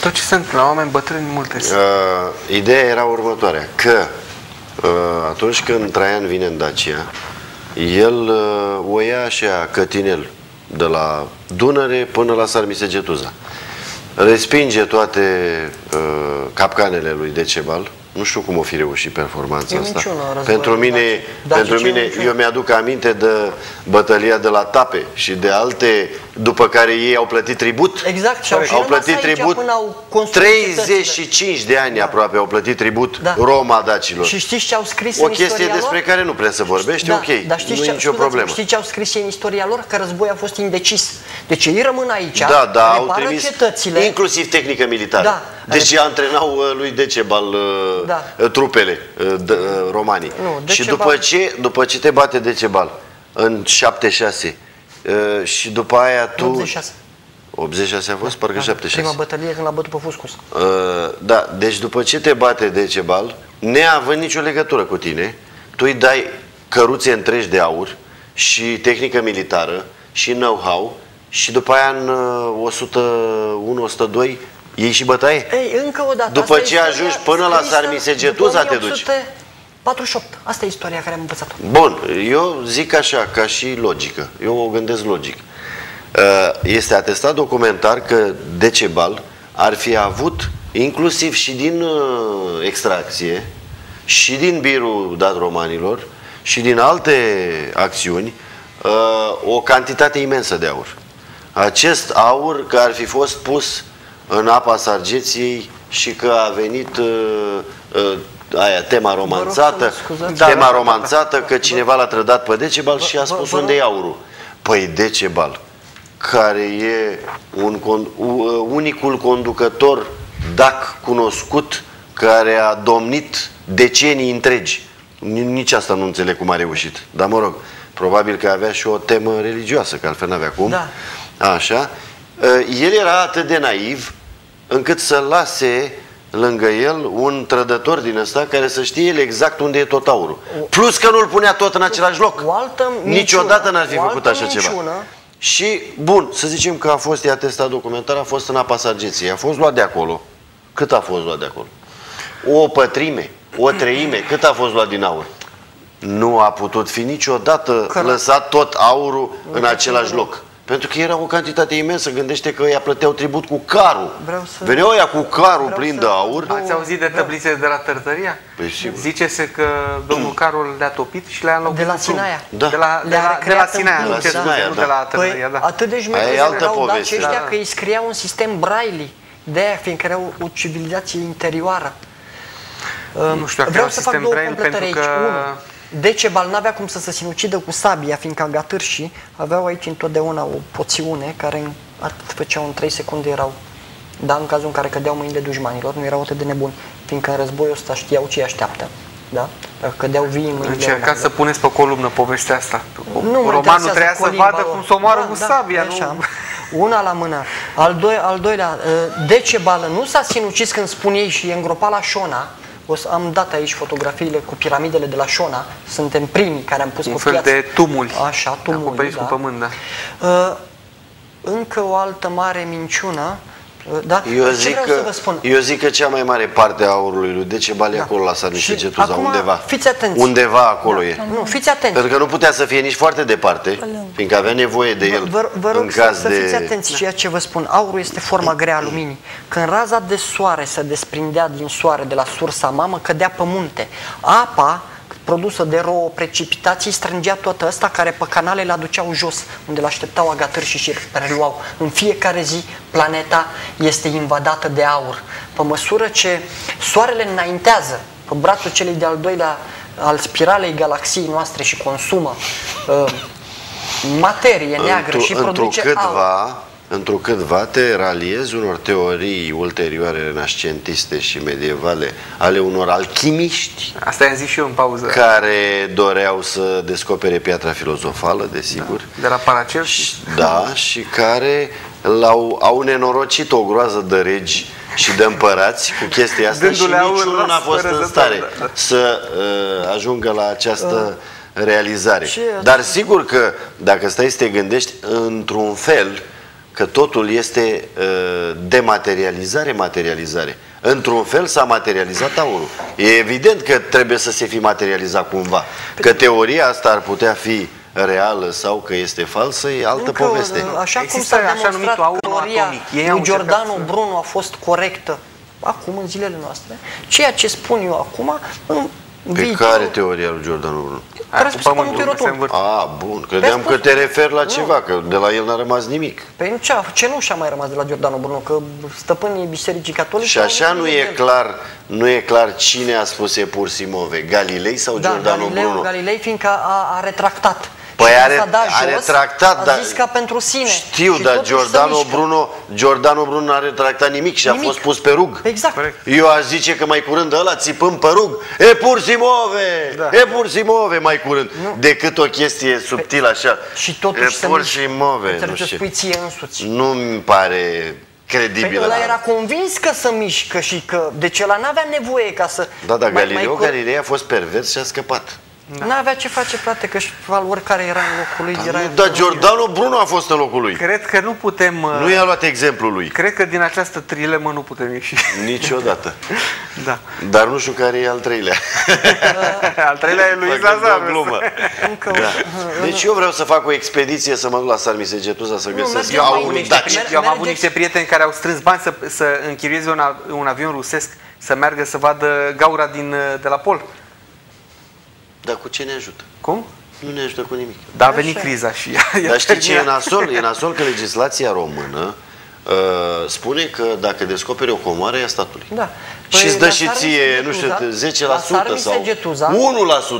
Tot ce sunt la oameni bătrâni multe uh, Ideea era următoarea, că uh, atunci când Traian vine în Dacia, el uh, o ia așa cătinel de la Dunăre până la Sarmisegetuza. Respinge toate uh, capcanele lui Decebal, nu știu cum o fi reușit performanța asta. pentru mine, da, pentru mine eu mi-aduc aminte de bătălia de la Tape și de alte, după care ei au plătit tribut. Exact, și au, au plătit tribut. Au 35 de ani da. aproape au plătit tribut da. Roma dacilor. Și știți ce au scris O chestie despre lor? care nu prea să vorbești, da, ok, dar știți nu ce, e nicio problemă. Știți ce au scris în istoria lor? Că războiul a fost indecis. Deci ei rămân aici, da, da, au trimis cetățile. inclusiv tehnică militară. Da, deci antrenau uh, lui Decebal uh, da. trupele uh, romanii. Nu, Decebal... Și după ce, după ce te bate Decebal, în 76. Uh, și după aia tu... 86. 86 a fost? Parcă 76. Prima bătălie când l-a bătut pe Fuscus. Uh, da, deci după ce te bate Decebal, neavând nicio legătură cu tine, tu îi dai căruțe întregi de aur și tehnică militară și know-how și după aia în 101-102 ei și bătaie. Ei, încă o dată. După ce ajungi până la Sarmisegetuza te duci. 48. Asta e istoria care am învățat-o. Bun, eu zic așa, ca și logică. Eu o gândesc logic. Uh, este atestat documentar că Decebal ar fi avut, inclusiv și din uh, extracție, și din birul dat romanilor, și din alte acțiuni, uh, o cantitate imensă de aur. Acest aur că ar fi fost pus în apa Sargeției și că a venit aia, tema romanțată, tema da, romanțată că cineva l-a trădat pe Decebal și a spus unde e aurul. Păi Decebal, care e un, unicul conducător dac cunoscut care a domnit decenii întregi. Nici asta nu înțeleg cum a reușit. Dar mă rog, probabil că avea și o temă religioasă, că altfel n-avea cum. Da. Așa. El era atât de naiv încât să lase lângă el un trădător din ăsta care să știe el exact unde e tot aurul. Plus că nu-l punea tot în același loc. O altă Niciodată n-ar fi făcut așa ceva. Și, bun, să zicem că a fost, e atestat documentar, a fost în apa Sargeției, a fost luat de acolo. Cât a fost luat de acolo? O pătrime, o treime, cât a fost luat din aur? Nu a putut fi niciodată Cărat. lăsat tot aurul în același loc. Pentru că era o cantitate imensă. Gândește că ea plăteau tribut cu carul. Să... Veneau ea cu carul Vreau plin să... de aur. Ați auzit de tablițe de la Tărtăria? Păi sigur. Zice-se că domnul [CLEARS THROAT] Carol le-a topit și le-a înlocuit. De la Sinaia. Da. De la, de la, de la Sinaia. De la Sinaia, da. de la Tărtăria, păi, da. Atât de șmecheri erau daci ăștia da. că îi scriau un sistem Braille. De aia, fiindcă erau o civilizație interioară. Nu știu Vreau să fac două completări aici. Unu, Decebal n-avea cum să se sinucidă cu sabia, fiindcă gatârșii aveau aici întotdeauna o poțiune care atât făceau în 3 secunde erau da, în cazul în care cădeau mâinile dușmanilor, nu erau atât de nebuni, fiindcă în războiul ăsta știau ce îi așteaptă. Da? Dacă cădeau vii în mâinile Încercați să puneți pe columnă povestea asta. Nu Romanul trebuia să vadă cum să omoară da, cu da, sabia. Așa. Nu? Una la mână. Al, doi, al doilea, uh, Decebal nu s-a sinucis când spun ei și e îngropat la Șona, o să am dat aici fotografiile cu piramidele de la Șona. Suntem primii care am pus Un fel de tumuli. Așa, tumuli, da. cu pământ, da. Uh, încă o altă mare minciună da? Eu, zic că, să vă spun? eu zic că cea mai mare parte a aurului lui Decebal e da. acolo la Sarnicegetuza, undeva. Fiți atenți. Undeva acolo da. e. Nu, fiți atenți. Pentru că nu putea să fie nici foarte departe, fiindcă avea nevoie de el vă, vă rog în caz să, de... să fiți atenți ceea ce vă spun. Aurul este forma grea a luminii. Când raza de soare se desprindea din soare de la sursa mamă, cădea pe munte. Apa produsă de rouă, precipitații, strângea tot ăsta care pe canale le aduceau jos, unde le așteptau agatări și și preluau. În fiecare zi, planeta este invadată de aur. Pe măsură ce soarele înaintează pe brațul celei de-al doilea al spiralei galaxiei noastre și consumă uh, materie neagră și produce câtva, aur întrucâtva te raliezi unor teorii ulterioare renascentiste și medievale ale unor alchimiști. Asta i-am zis și eu în pauză. Care doreau să descopere piatra filozofală, desigur. Da, de la Paracelsi. Da, și care l-au, au nenorocit o groază de regi și de împărați cu chestia asta și niciunul n-a fost în stare da, da. să uh, ajungă la această uh, realizare. Dar sigur că dacă stai să te gândești, într-un fel, că totul este uh, dematerializare, materializare. Într-un fel s-a materializat aurul. E evident că trebuie să se fi materializat cumva. Că teoria asta ar putea fi reală sau că este falsă, e altă Încă, poveste. Așa Există cum s-a demonstrat așa teoria lui Giordano Bruno a fost corectă acum, în zilele noastre. Ceea ce spun eu acum, în pe viitor... care teoria lui Giordano Bruno? Care spus pământul rotund. A, bun. Credeam că te referi la ceva, că de la el n-a rămas nimic. Păi nu, ce, ce nu și-a mai rămas de la Giordano Bruno? Că stăpânii bisericii catolice... Și așa nu e, clar, nu e clar cine a spus e pur Simove, Galilei sau da, Giordano Galileu, Bruno? Galilei, fiindcă a, a retractat Păi are, a retractat, a zis ca pentru sine. Știu, dar Giordano Bruno, Giordano Bruno n-a retractat nimic și nimic. a fost pus pe rug. Exact. Eu aș zice că mai curând ăla țipând pe rug, e pur si move, da. e pur si move mai curând, nu. decât o chestie subtilă așa. Și totuși e pur si move. Nu știu. spui ție însuți. Nu mi pare credibil. Păi ăla era convins că să mișcă și că... Deci ăla n-avea nevoie ca să... Da, dar Galileo Galilei a fost pervers și a scăpat. Da. N-avea ce face, frate, că și oricare era în locul lui. Dar, era da, Giordano Bruno a fost în locul lui. Cred că nu putem... Uh, nu i-a luat exemplul lui. Cred că din această trilemă nu putem ieși. [LAUGHS] Niciodată. da. Dar nu știu care e al treilea. [LAUGHS] al treilea e lui Lazar. glumă. Încă da. Deci eu vreau să fac o expediție să mă duc la Sarmisegetuza să găsesc. Eu am, niște, eu am avut niște prieteni care au strâns bani să, să închirieze un, un avion rusesc să meargă să vadă gaura din, de la pol. Dar cu ce ne ajută? Cum? Nu ne ajută cu nimic. Dar a venit criza și ea, Dar știi ce e nasol? E nasol că legislația română uh, spune că dacă descoperi o comoară, e a statului. Da. Păi, și îți dă și ție, nu știu, 10% sau 1%, da.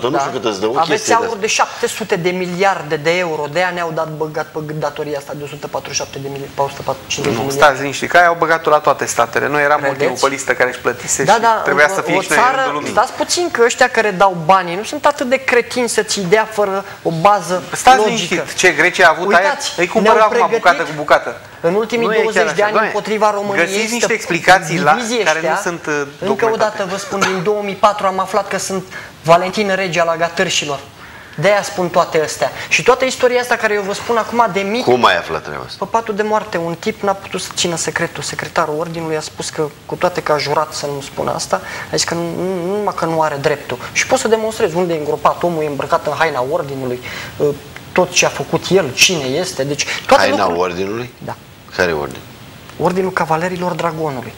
nu știu cât îți dă. O Aveți aur de 700 de miliarde de euro, de aia ne-au dat băgat pe datoria asta de 147 de miliarde, 150 de miliarde. Stați liniștit, că au băgat-o la toate statele. Noi eram Credeți? ultimul pe listă care își plătise da, și da, trebuia o, să fie o și țară, noi Stați puțin că ăștia care dau banii nu sunt atât de cretini să-ți dea fără o bază Stați logică. liniștit, ce Grecia a avut Uitați, aia? Îi cumpără acum bucată cu bucată. În ultimii 20 de ani împotriva României Găsiți niște explicații la care nu sunt uh, Încă o dată vă spun, din 2004 am aflat că sunt Valentin Regia la Gatârșilor. De-aia spun toate astea. Și toată istoria asta care eu vă spun acum de mic... Cum ai aflat treaba asta? Pe patul de moarte. Un tip n-a putut să țină secretul. Secretarul ordinului a spus că, cu toate că a jurat să nu spună asta, a zis că nu, nu numai că nu are dreptul. Și pot să demonstrez unde e îngropat. Omul e îmbrăcat în haina ordinului, ă, tot ce a făcut el, cine este. Deci, toate haina lucruri... ordinului? Da. Care ordin? Ordinul Cavalerilor Dragonului.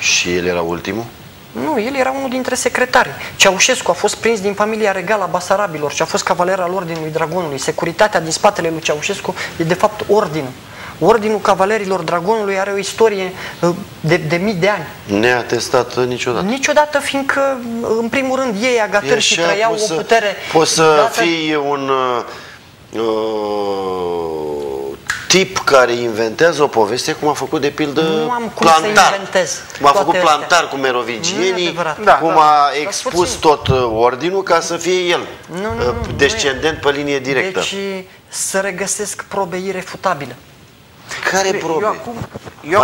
Și el era ultimul? Nu, el era unul dintre secretari. Ceaușescu a fost prins din familia regală a Basarabilor și a fost cavaler al Ordinului Dragonului. Securitatea din spatele lui Ceaușescu e de fapt ordinul. Ordinul Cavalerilor Dragonului are o istorie uh, de, de mii de ani. Neatestată niciodată. Niciodată, fiindcă, în primul rând, ei, agatări și trăiau o putere... Poți să dată... fii un... Uh, uh tip care inventează o poveste, cum a făcut de pildă nu am cum plantar. Să inventez cum a făcut plantar cu merovingienii, da, cum da. a expus tot uh, ordinul ca să fie el nu, nu, nu, descendent nu pe linie directă. Deci să regăsesc probe irefutabile. Care probe?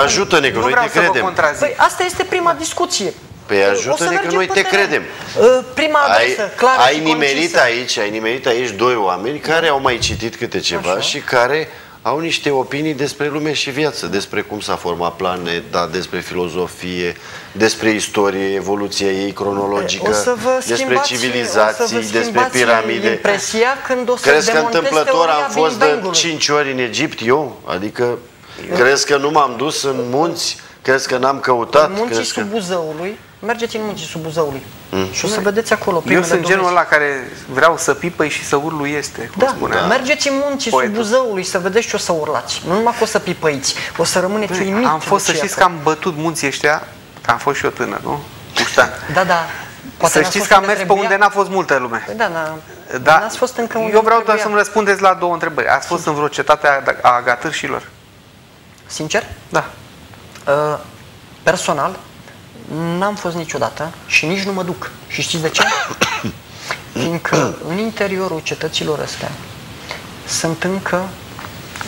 Ajută-ne că noi te credem. Păi asta este prima discuție. Păi ajută-ne că noi te credem. Uh, prima adresă, ai, clară ai nimerit aici, ai nimerit aici doi oameni care au mai citit câte ceva Așa. și care au niște opinii despre lume și viață, despre cum s-a format planeta, despre filozofie, despre istorie, evoluția ei cronologică, despre civilizații, despre piramide. Impresia când o să crezi că întâmplător am fost de 5 ori în Egipt eu? Adică eu? crezi că nu m-am dus în munți? Crezi că n-am căutat? În munții crezi sub Buzăului, mergeți în munții sub Buzăului mm. și o să vedeți acolo Eu sunt genul ăla care vreau să pipăi și să urlu este, cum da, spunea. Da. Mergeți în munții Poetul. sub Buzăului să vedeți ce o să urlați. Nu numai că o să pipăiți, o să rămâneți uimit. Am fost, să știți că am bătut munții ăștia, că am fost și eu tânăr, nu? Puștan. [LAUGHS] Da, da. Poate să știți că am mers pe unde n-a fost multă lume. Păi da, da. da. fost încă unde Eu vreau doar să-mi răspundeți la două întrebări. Ați fost în vreo cetate a, a gatârșilor? Sincer? Da. Uh, personal, N-am fost niciodată și nici nu mă duc. Și știți de ce? [COUGHS] Fiindcă [COUGHS] în interiorul cetăților astea sunt încă,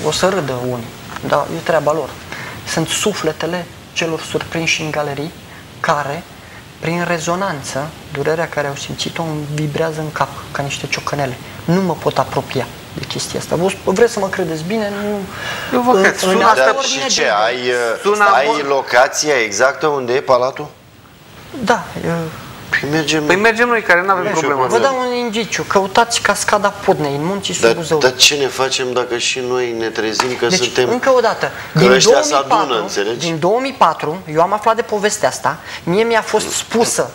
o să râdă unii, dar e treaba lor, sunt sufletele celor surprinși în galerii care, prin rezonanță, durerea care au simțit-o îmi vibrează în cap ca niște ciocănele. Nu mă pot apropia de chestia asta. Vreți să mă credeți bine? Nu. Eu vă cred. Sună asta și ce? Ai, sună ai locația exactă unde e palatul? Da. Păi mergem, păi mergem noi care nu avem problemă. Vă dau un indiciu. Căutați cascada Podnei în munții sub Buzău. Dar ce ne facem dacă și noi ne trezim că deci, suntem... încă o dată. Că din 2004, adună, înțelegi? Din 2004, eu am aflat de povestea asta. Mie mi-a fost spusă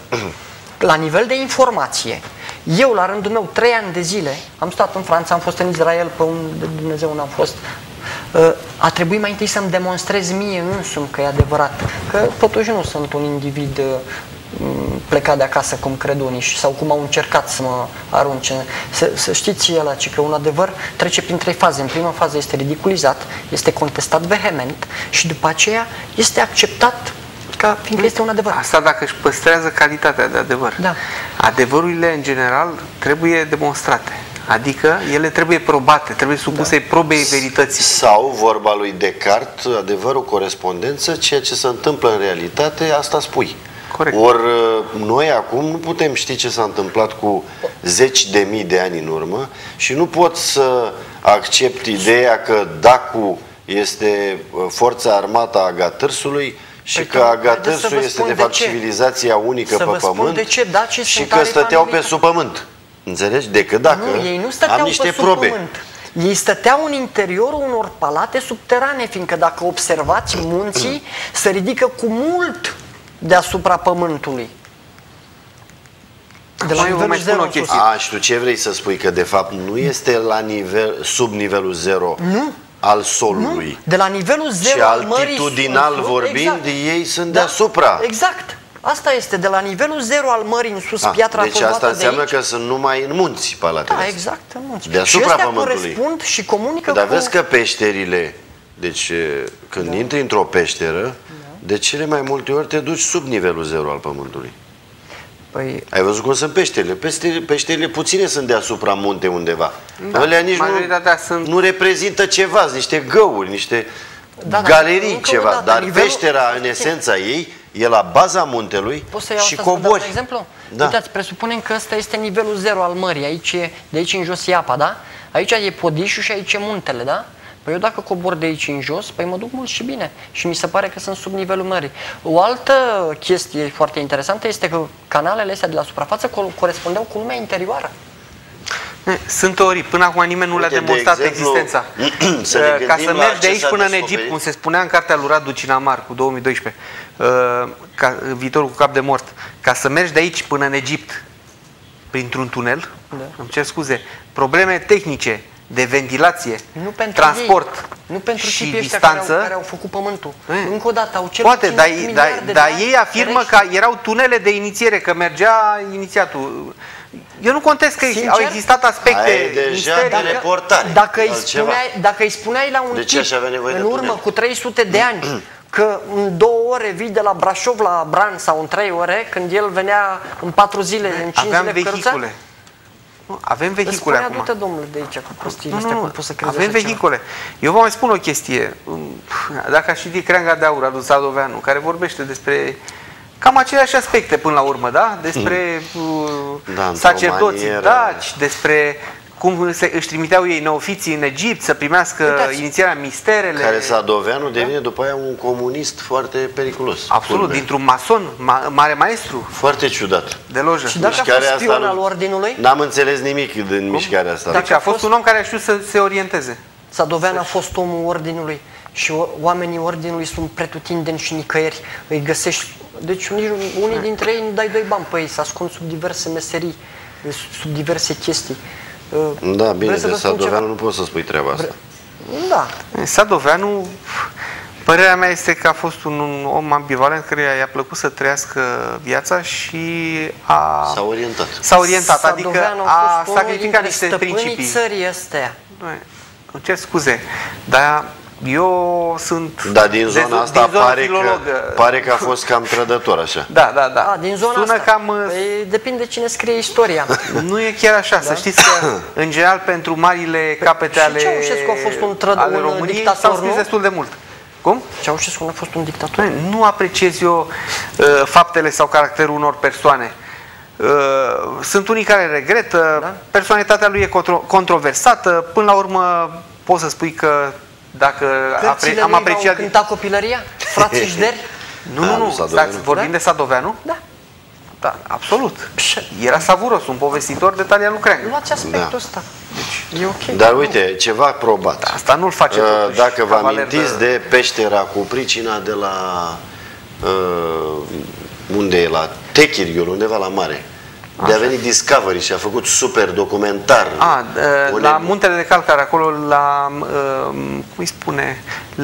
la nivel de informație eu, la rândul meu, trei ani de zile, am stat în Franța, am fost în Israel, pe unde Dumnezeu n-am fost, uh, a trebuit mai întâi să-mi demonstrez mie însumi că e adevărat, că totuși nu sunt un individ uh, mm, pleca de acasă, cum cred unii, sau cum au încercat să mă arunce. Să, să știți el că un adevăr trece prin trei faze. În prima fază este ridiculizat, este contestat vehement și după aceea este acceptat ca fiindcă este un adevăr. Asta dacă își păstrează calitatea de adevăr. Da. Adevărurile, în general, trebuie demonstrate. Adică ele trebuie probate, trebuie supuse da. probei verității. Sau, vorba lui Descartes, adevărul, corespondență, ceea ce se întâmplă în realitate, asta spui. Corect. Ori uh, noi acum nu putem ști ce s-a întâmplat cu zeci de mii de ani în urmă și nu pot să accept ideea că DACU este uh, forța armată a Gatârsului și păi că Agatârsul este de fapt de civilizația unică să pe pământ de ce și că stăteau pe sub pământ. Înțelegi? Decât dacă nu, ei nu stăteau am niște pe sub probe. Pământ. Ei stăteau în interiorul unor palate subterane, fiindcă dacă observați, munții [CLEARS THROAT] se ridică cu mult deasupra pământului. De la nivelul zero A, și tu ce vrei să spui? Că de fapt nu este la nivel, sub nivelul zero. Nu al solului. Nu? De la nivelul zero și al altitudinal vorbind, exact. ei sunt da. deasupra. Exact. Asta este, de la nivelul zero al mării în sus, A, ah, piatra Deci asta înseamnă de aici. că sunt numai în munți palatele. Da, exact, în munți. Deasupra și pământului. corespund și comunică Dar cu... vezi că peșterile, deci când da. intri într-o peșteră, da. de cele mai multe ori te duci sub nivelul zero al pământului. Păi... Ai văzut cum sunt peșterile? Peșterile, peșterile puține sunt deasupra munte undeva. Da. Alea nici nu, sunt... nu reprezintă ceva, sunt niște găuri, niște da, da, galerii, ceva. Dată, dar nivelul... peștera, în esența ei, e la baza muntelui Poți să și cobori. De exemplu? Da. Uitați, presupunem că ăsta este nivelul zero al mării. Aici e, de aici în jos e apa, da? Aici e podișul și aici e muntele, da? Păi eu dacă cobor de aici în jos, păi mă duc mult și bine. Și mi se pare că sunt sub nivelul mării. O altă chestie foarte interesantă este că canalele astea de la suprafață corespundeau cu lumea interioară. Sunt teorii. Până acum nimeni nu le-a demonstrat de exemplu, existența. [CLEARS THROAT] să Ca să mergi de aici până în Egipt, cum se spunea în cartea lui Radu Cinamar cu 2012, uh, ca, viitorul cu cap de mort, ca să mergi de aici până în Egipt printr-un tunel, da. îmi cer scuze, probleme tehnice, de ventilație, nu pentru transport ei, nu pentru și distanță. Care au, care au făcut pământul. E. Încă o dată, au cel Poate, dar, dar, dar ei afirmă că erau tunele de inițiere, că mergea inițiatul. Eu nu contest că Sincer? au existat aspecte deja de reportare. Dacă îi, spuneai, dacă îi spuneai la un de tip în urmă tunel? cu 300 de ani [CLEARS THROAT] că în două ore vii de la Brașov la Bran sau în trei ore, când el venea în patru zile, în cinci Aveam zile vehicule. Nu, avem vehicule acum. Îți domnule, de aici cu prostiile nu, nu, cum poți să crezi Avem vehicule. Ceva. Eu vă mai spun o chestie. Dacă aș citi Creanga de Aur, adus Sadoveanu, care vorbește despre cam aceleași aspecte până la urmă, da? Despre mm. da, sacerdoții daci, despre cum se, își trimiteau ei neofiții în Egipt să primească Uitați. inițierea misterele. Care Sadoveanu da? devine după aia un comunist foarte periculos. Absolut, dintr-un mason, ma, mare maestru. Foarte ciudat. De lojă. Și dacă mișcarea a fost asta al ordinului? N-am înțeles nimic din cum? mișcarea asta. Deci a fost un om care a știut să se orienteze. Sadoveanu a fost omul ordinului și oamenii ordinului sunt pretutindeni și nicăieri. Îi găsești deci unii dintre ei nu dai doi bani pe ei, se ascund sub diverse meserii, sub diverse chestii. Da, bine, de Sadoveanu nu poți să spui treaba asta. Da. Sadoveanu, părerea mea este că a fost un, un om ambivalent care i-a plăcut să trăiască viața și a... S-a orientat. S-a orientat, adică a, a sacrificat niște principii. țării astea. Îmi cer scuze, dar eu sunt... Da, din zona de, asta din pare, că, pare că a fost cam trădător așa. Da, da, da. A, din zona Sună asta. Cam, uh, păi, depinde cine scrie istoria. [LAUGHS] nu e chiar așa. Da? Să știți că, în general, pentru marile păi, capete ale, Ceaușescu a fost un, trăd, ale României s-au scris destul de mult. Cum? Ceaușescu a fost un dictator. Nu apreciez eu uh, faptele sau caracterul unor persoane. Uh, sunt unii care regretă, da? personalitatea lui e contro controversată, până la urmă poți să spui că dacă apre am apreciat... cânta copilăria? Frații Jderi? [LAUGHS] Nu, nu, nu, stați, vorbim da? de Sadoveanu? Da. Da, absolut. Era savuros, un povestitor de talia lucreangă. Luați aspectul da. ăsta. Deci, e ok. Dar uite, ceva probat. Da, asta nu-l face uh, totuși, Dacă vă amintiți de... de peștera cu pricina de la... Uh, unde e? La Techirghiul, undeva la mare. De a venit Discovery și a făcut super documentar. A, la Muntele de Calcar, acolo la, cum îi spune,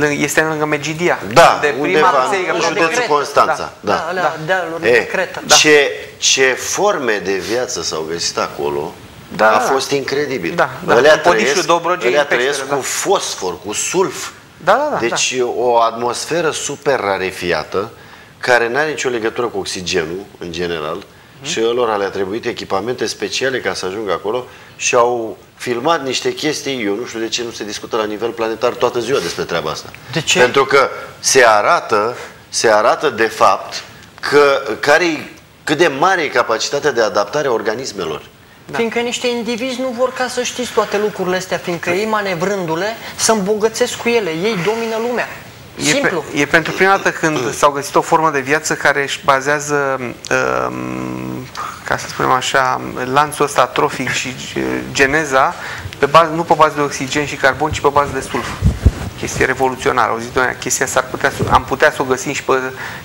este lângă Megidia. Da, de undeva în județul Constanța. Da, da. da. da. E, Creta. Da. Ce, ce forme de viață s-au găsit acolo, da, a fost incredibil. Da, da. Alea trăiesc, alea trăiesc cu da. fosfor, cu sulf. Da, da, da, deci da. o atmosferă super rarefiată, care nu are nicio legătură cu oxigenul, în general, și lor le-a trebuit echipamente speciale ca să ajungă acolo și au filmat niște chestii, eu nu știu de ce nu se discută la nivel planetar toată ziua despre treaba asta. De ce? Pentru că se arată, se arată de fapt că care cât de mare e capacitatea de adaptare a organismelor. Da. Fiindcă niște indivizi nu vor ca să știți toate lucrurile astea, fiindcă ei manevrându-le să îmbogățesc cu ele, ei domină lumea. E, pe, e pentru prima dată când s-au găsit o formă de viață care își bazează, um, ca să spunem așa, lanțul ăsta trofic și geneza pe bază, nu pe bază de oxigen și carbon, ci pe bază de sulf. Chestie revoluționară. Au zis, doamne, chestia s-ar putea, am putea să o găsim și pe,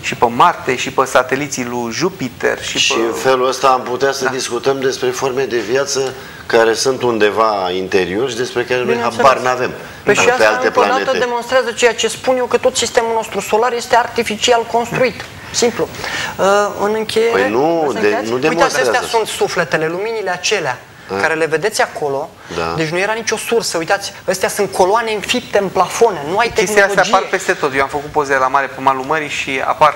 și pe Marte, și pe sateliții lui Jupiter. Și, și pe... în felul ăsta am putea să da. discutăm despre forme de viață care sunt undeva interior și despre care noi habar n-avem păi și asta alte planete. demonstrează ceea ce spun eu, că tot sistemul nostru solar este artificial construit. Simplu. Uh, în încheiere... Păi nu, de, nu demonstrează. Uitați, astea sunt sufletele, luminile acelea da. care le vedeți acolo, da. deci nu era nicio sursă. Uitați, astea sunt coloane înfipte în plafone, nu ai Chestia tehnologie. astea apar peste tot. Eu am făcut poze la mare pe malul mării și apar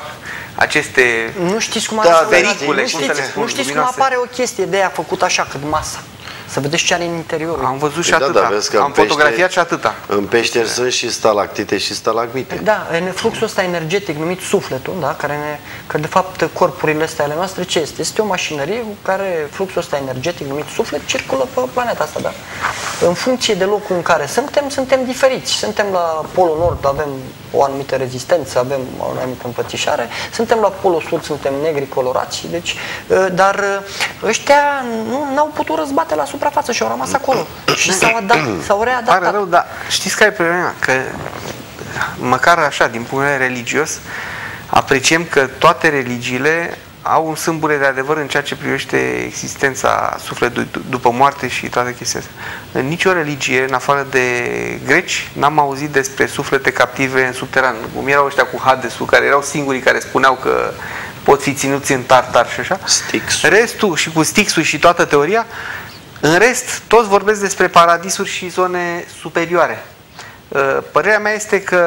aceste Nu știți cum, da, vericule, nu știți, nu știți cum apare o chestie de aia făcută așa, cât masa. Să vedeți ce are în interior. Am văzut și păi da, atâta. Da, vezi că Am fotografiat și atâta. În peșteri sunt și stalactite și stalagmite. Da, în fluxul ăsta energetic numit sufletul, da, care ne, că de fapt corpurile astea ale noastre ce este? Este o mașinărie cu care fluxul ăsta energetic numit suflet circulă pe planeta asta, da. În funcție de locul în care suntem, suntem diferiți. Suntem la Polul Nord, avem o anumită rezistență, avem o anumită împățișare, suntem la Polul Sud, suntem negri colorați, deci, dar ăștia nu au putut răzbate la suprafață și au rămas acolo. Și s-au adaptat, s-au readaptat. Pare rău, dar știți care e problema? Că măcar așa, din punct de vedere religios, apreciem că toate religiile au un sâmbure de adevăr în ceea ce privește existența sufletului după moarte și toate chestiile astea. În nicio religie, în afară de greci, n-am auzit despre suflete captive în subteran. Cum erau ăștia cu Hadesul, care erau singurii care spuneau că pot fi ținuți în tartar și așa. Stix. Restul și cu Stixul și toată teoria, în rest, toți vorbesc despre paradisuri și zone superioare. Uh, părerea mea este că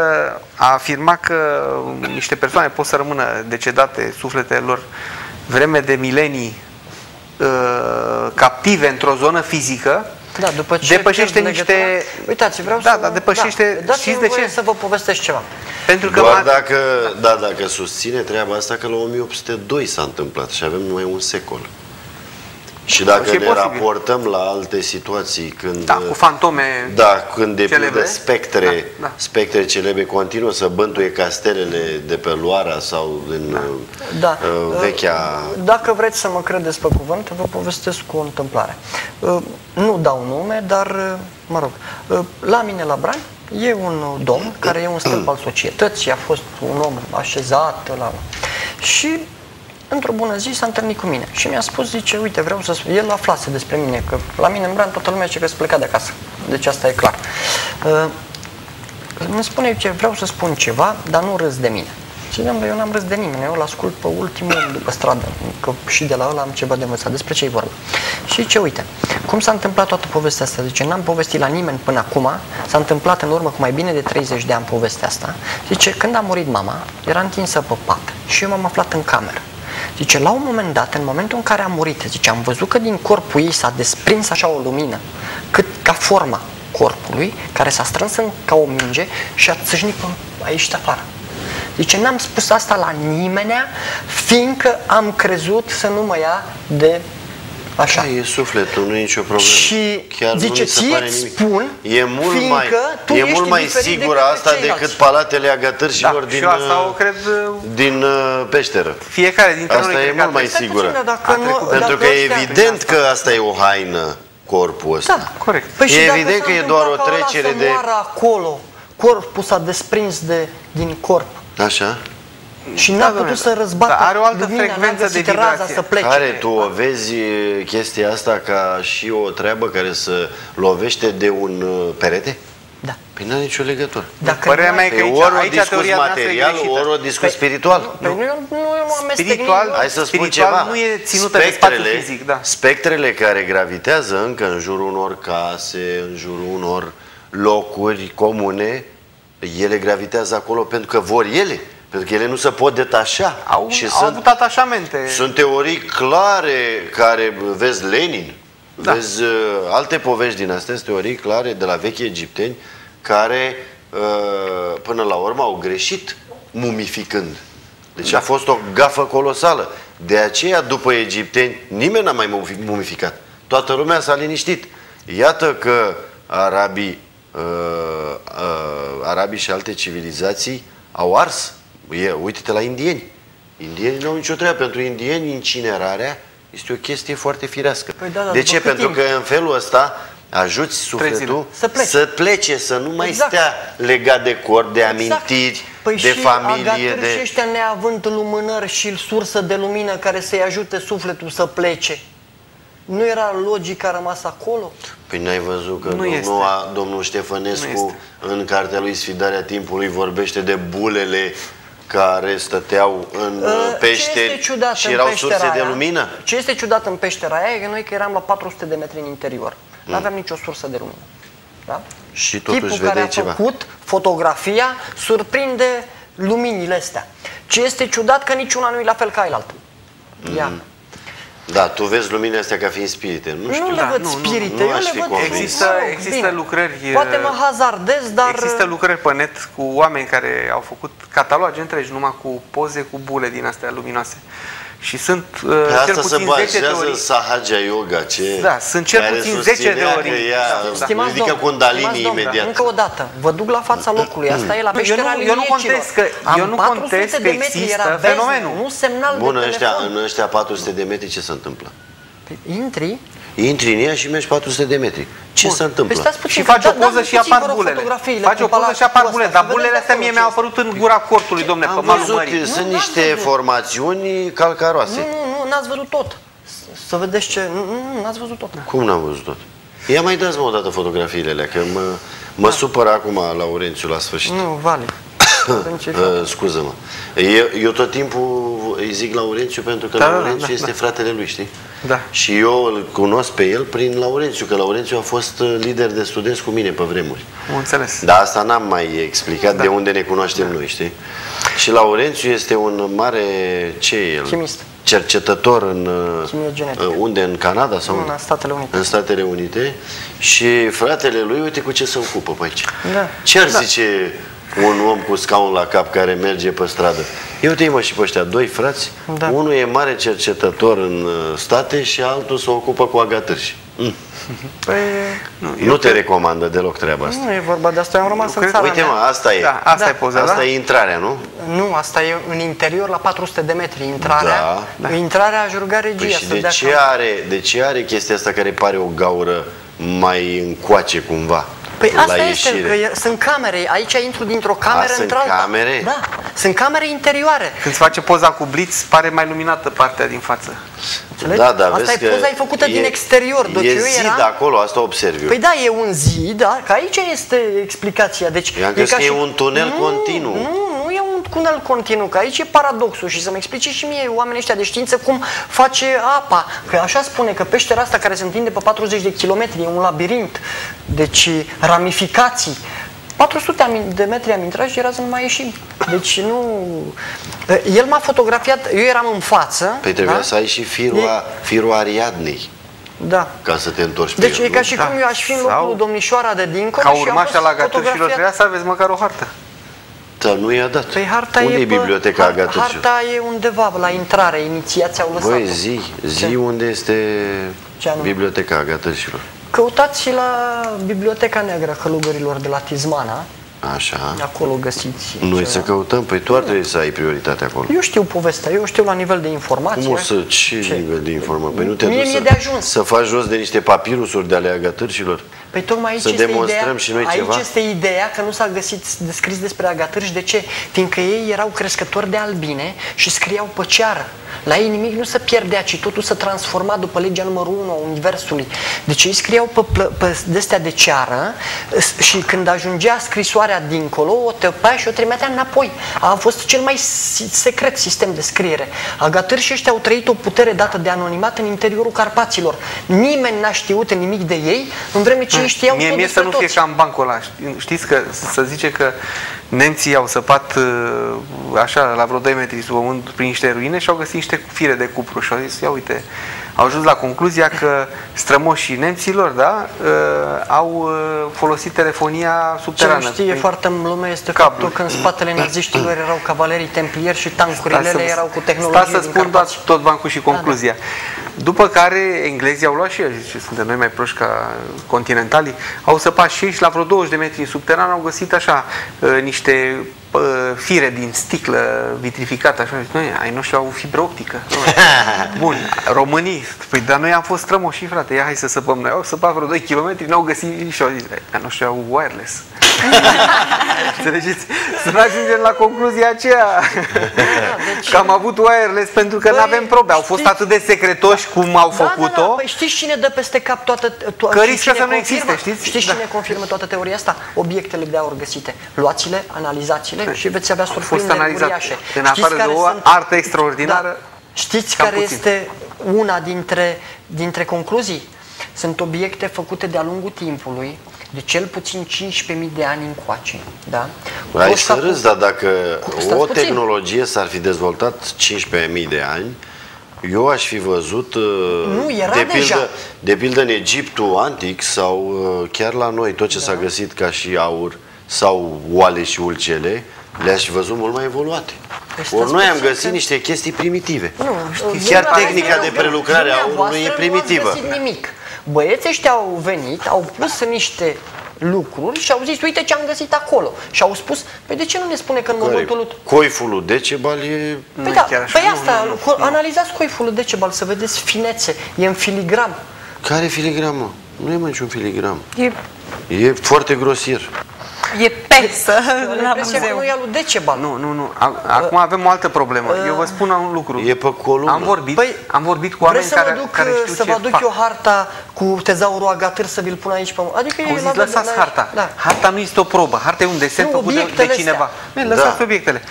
a afirma că niște persoane pot să rămână decedate, sufletele lor, vreme de milenii uh, captive într-o zonă fizică, da, după ce depășește niște... Uitați, vreau da, să... Da, depășește... Da, știți de ce? să vă povestesc ceva. Pentru că Doar dacă, da, dacă susține treaba asta că la 1802 s-a întâmplat și avem numai un secol. Și dacă ne posibil. raportăm la alte situații când... Da, cu fantome Da, când de pildă spectre, da, da. spectre celebre continuă să bântuie castelele de pe Loara sau din da. Uh, da. Uh, vechea... Dacă vreți să mă credeți pe cuvânt, vă povestesc cu o întâmplare. Uh, nu dau nume, dar, uh, mă rog, uh, la mine la Bran e un domn care e un stâlp al societății, a fost un om așezat la... Și într-o bună zi s-a întâlnit cu mine și mi-a spus, zice, uite, vreau să spun, el aflase despre mine, că la mine în Bran toată lumea zice că se pleca de acasă. Deci asta e clar. Uh, îmi spune, ce vreau să spun ceva, dar nu râs de mine. Și ziceam, eu n-am râs de nimeni, eu l-ascult pe ultimul după stradă, că și de la ăla am ceva de învățat. Despre ce-i vorba? Și ce uite, cum s-a întâmplat toată povestea asta? Zice, n-am povestit la nimeni până acum, s-a întâmplat în urmă cu mai bine de 30 de ani povestea asta. Zice, când a murit mama, era întinsă pe pat și eu m-am aflat în cameră. Zice, la un moment dat, în momentul în care a murit, zice, am văzut că din corpul ei s-a desprins așa o lumină, cât ca forma corpului, care s-a strâns în, ca o minge și a țâșnit pe aici afară. Zice, n-am spus asta la nimenea, fiindcă am crezut să nu mă ia de Așa. Da, e sufletul, nu e nicio problemă. Și Chiar zice, ție spun, e mult mai, tu e mult mai sigur asta decât palatele agătărșilor da, din, și asta o cred, uh, din uh, peșteră. Fiecare dintre asta noi e mult mai sigură. Dacă nu, Pentru că e evident că asta e o haină corpul ăsta. Da, corect. Păi e evident că e doar o trecere de... acolo, corpul s-a desprins de, din corp. Așa. Și n-a da, putut să răzbată da, are o altă lumina, frecvență de vibrație. să plece. Care tu o vezi chestia asta ca și o treabă care să lovește de un uh, perete? Da. Păi nu are nicio legătură. Dacă Părerea mea e că aici, ori aici o discus material, ori o discus păi, spiritual. Păi nu, nu, nu, nu spiritual, Hai să spun ceva. nu e ținută spectrele, de spațiu fizic. Da. Spectrele care gravitează încă în jurul unor case, în jurul unor locuri comune, ele gravitează acolo pentru că vor ele. Pentru că ele nu se pot detașa. Au, și au sunt, avut atașamente. Sunt teorii clare care, vezi Lenin, da. vezi uh, alte povești din astea, sunt teorii clare de la vechi egipteni care uh, până la urmă au greșit mumificând. Deci da. a fost o gafă colosală. De aceea, după egipteni, nimeni n-a mai mumificat. Toată lumea s-a liniștit. Iată că arabii, uh, uh, arabii și alte civilizații au ars E, uite-te la indieni. Indienii nu au nicio treabă. Pentru indieni, incinerarea este o chestie foarte firească. Păi da, da, de ce? Pentru timp? că în felul ăsta ajuți sufletul să plece, să, plece, să nu mai exact. stea legat de corp, de exact. amintiri, păi de și familie. De... și ăștia neavând lumânări și sursă de lumină care să-i ajute sufletul să plece. Nu era logica rămas acolo? Păi n-ai văzut că nu domnul, a, domnul Ștefănescu în cartea lui Sfidarea Timpului vorbește de bulele care stăteau în uh, pește și erau surse aia, de lumină? Ce este ciudat în peștera aia e că noi că eram la 400 de metri în interior. Mm. Nu aveam nicio sursă de lumină. Da? Și totuși Tipul care a ceva. făcut fotografia surprinde luminile astea. Ce este ciudat că niciuna nu e la fel ca ailaltă. Mm. Ia. Da, tu vezi luminile astea ca fiind spirite. Nu, știu. nu le văd da, spirite, nu, nu, eu le văd Există, există Bine. lucrări... Poate mă hazardez, dar... Există lucrări pe net cu oameni care au făcut cataloge întregi numai cu poze cu bule din astea luminoase. Și sunt uh, Pe cel puțin se 10 teorii. Sahaja Yoga, ce Da, sunt cel puțin 10 teorii. Ea da, da. ridică domn, Kundalini imediat. Încă o dată, vă duc la fața locului. Asta e la peștera eu nu, eu nu contest că, eu nu contest că există fenomenul. Nu semnal Bun, de ăștia, în ăștia 400 de metri ce se întâmplă? Păi, intri Intri în ea și mergi 400 de metri. Ce Bun. se întâmplă? Păi puțin, și faci o poză da, și apar bulele. Faci o poză și apar bulele, dar bulele astea mie mi-au apărut în gura cortului, domne, pe malul mării. Sunt niște formațiuni calcaroase. Nu, nu, n-ați văzut tot. Să vedeți ce... Nu, nu, n-ați văzut tot. Cum n-am văzut tot? Ia mai dați-mă o dată fotografiile alea, că mă, mă da. supără acum Laurențiu la sfârșit. Nu, vale. [COUGHS] uh, scuză-mă. Eu, eu tot timpul îi zic Laurențiu pentru că da, da Laurențiu da, da, este da. fratele lui, știi? Da. Și eu îl cunosc pe el prin Laurențiu, că Laurențiu a fost uh, lider de studenți cu mine pe vremuri. Am înțeles. Dar asta n-am mai explicat da. de unde ne cunoaștem da. noi, știi? Și Laurențiu este un mare, ce e el? Chimist. Cercetător în, uh, unde? În Canada? sau În Statele Unite. În Statele Unite. Și fratele lui, uite cu ce se ocupă pe aici. Da. Ce ar da. zice un om cu scaun la cap care merge pe stradă. Eu te mă și pe ăștia, doi frați, da. unul e mare cercetător în uh, state și altul se ocupă cu agatârși. Mm. Păi, nu, nu te recomandă deloc treaba asta. Nu e vorba de asta, eu am rămas eu în țara Uite mea. mă, asta e. Da, asta da. e poza, Asta da? e intrarea, nu? Nu, asta e în interior la 400 de metri. Intrarea, da. intrarea aș ruga regia păi și de ce, are, de ce are chestia asta care pare o gaură mai încoace cumva? Păi asta la este, ieșire. că sunt camere. Aici intru dintr-o cameră într-alta. camere? Da, sunt camere interioare. Când se face poza cu blitz, pare mai luminată partea din față. Înțelegi? Da, da, asta e poza e făcută e, din exterior. Deci e zid era... acolo, asta observ eu. Păi da, e un zid, da, că aici este explicația. Deci, Eu am e, ca și... e un tunel nu, continuu. Nu, nu e un tunel continuu, că aici e paradoxul și să-mi explice și mie oamenii ăștia de știință cum face apa. Că așa spune că peștera asta care se întinde pe 40 de kilometri e un labirint, deci ramificații. 400 de metri am intrat și era să nu mai ieșim. Deci nu... El m-a fotografiat, eu eram în față. Păi trebuia da? să ai și firul, e... firul Ariadnei. Da. Ca să te întorci Deci pe e ca și da. cum eu aș fi în locul domnișoara de dincolo Ca urmașa la Gatârșilor trebuia să aveți măcar o hartă. Dar nu i-a dat. Păi harta Unde e, e biblioteca Agatha Harta e undeva la intrare, inițiații au lăsat Băi, zi, zi Ce? unde este biblioteca Agatășilor. Căutați la Biblioteca Neagră Călugărilor de la Tizmana. Așa. Acolo găsiți. Noi ceva. să căutăm, păi tu ar trebui să ai prioritate acolo. Eu știu povestea, eu știu la nivel de informație. Cum o să, ce, ce? nivel de informație? Păi nu te Mie să, de ajuns. să faci jos de niște papirusuri de ale agatârșilor? Păi tocmai aici să este demonstrăm ideea, și noi aici ceva? este ideea că nu s-a găsit descris despre agatârși. De ce? Fiindcă ei erau crescători de albine și scriau pe ceară. La ei nimic nu se pierdea, ci totul se transforma după legea numărul 1 a Universului. Deci ei scriau pe, pe destea de ceară și când ajungea scrisoarea dincolo, o tăpea și o trimitea înapoi. A fost cel mai secret sistem de scriere. Agatârși ăștia au trăit o putere dată de anonimat în interiorul Carpaților. Nimeni n-a știut nimic de ei, în vreme ce ei știau mie, tot mie să nu toți. fie ca în bancul ăla. Știți că să zice că nemții au săpat uh, așa la vreo 2 metri sub pământ prin niște ruine și au găsit niște fire de cupru și au zis, ia uite, au ajuns la concluzia că strămoșii nemților da, uh, au uh, folosit telefonia subterană. Ce nu știe prin foarte lume este cablu. faptul că în spatele naziștilor erau cavalerii templieri și tancurile Stai să- erau cu tehnologie Stai să din spun doar Carpați. tot bancul și concluzia. După care englezii au luat și ei, zice, suntem noi mai proști ca continentalii, au săpat și ei și la vreo 20 de metri în subteran au găsit așa uh, niște uh, fire din sticlă vitrificată, așa, zice, noi, ai noștri au fibră optică. [LAUGHS] Bun, românii, păi dar noi am fost strămoși, frate, ia hai să săpăm noi, au săpat vreo 2 km, n-au găsit și au zis, ai noștri au wireless. [LAUGHS] Înțelegeți? Să nu ajungem la concluzia aceea că am avut wireless pentru că Băi, nu avem probe. Au fost știți- atât de secretoși cum au Da, da, făcut-o. da, păi știți cine dă peste cap toată... To- Că și riscă cine să nu confirmă? existe, știți? Știți Da. cine confirmă toată teoria asta? Obiectele de aur găsite. Luați-le, analizați-le și veți avea Au fost surprinderi analizate. uriașe. În Știți afară de care o sunt- artă extraordinară, Da. Știți cam care puțin. este una dintre, dintre concluzii? Sunt obiecte făcute de-a lungul timpului, de cel puțin 15.000 de ani încoace. Da? Ai Toți să fac- râzi, dar dacă Stați o puțin. tehnologie s-ar fi dezvoltat 15.000 de ani, eu aș fi văzut uh, Nu, era de, deja. pildă, de pildă în Egiptul antic sau uh, chiar la noi, tot ce s-a găsit ca și aur sau oale și ulcele, le-aș fi văzut mult mai evoluate. Păi stați Ori noi am puțin găsit că- niște chestii primitive. Nu, Știți, chiar dumneavoastră tehnica de nu- prelucrare a aurului e dumneavoastră primitivă. Nu ați găsit nimic. Băieții ăștia au venit, au pus niște lucruri și au zis, uite ce am găsit acolo. Și au spus, păi de ce nu ne spune că în Care? momentul lui... Coiful lui Decebal e... Păi Nu da, e chiar așa, păi nu, asta, nu, nu, co- nu. analizați coiful lui Decebal să vedeți finețe, e în filigram. Care filigramă? Nu e mai niciun filigram. E, E foarte grosier. E pesă Am la impresia că muzeu. nu e al lui Decebal. Nu, nu, nu. A- Acum avem o altă problemă. Eu vă spun un lucru. E pe columnă. Am vorbit, Păi, am vorbit cu oameni Vreți să care, vă duc, care știu să ce vă aduc fac. eu harta cu tezaurul agatâr să vi-l pun aici pe Adică e Auziți, la- lăsați la- harta. Da. Harta nu este o probă. Harta e un desen Nu, făcut de, de obiectele cineva. astea. Man, lăsați Da. obiectele.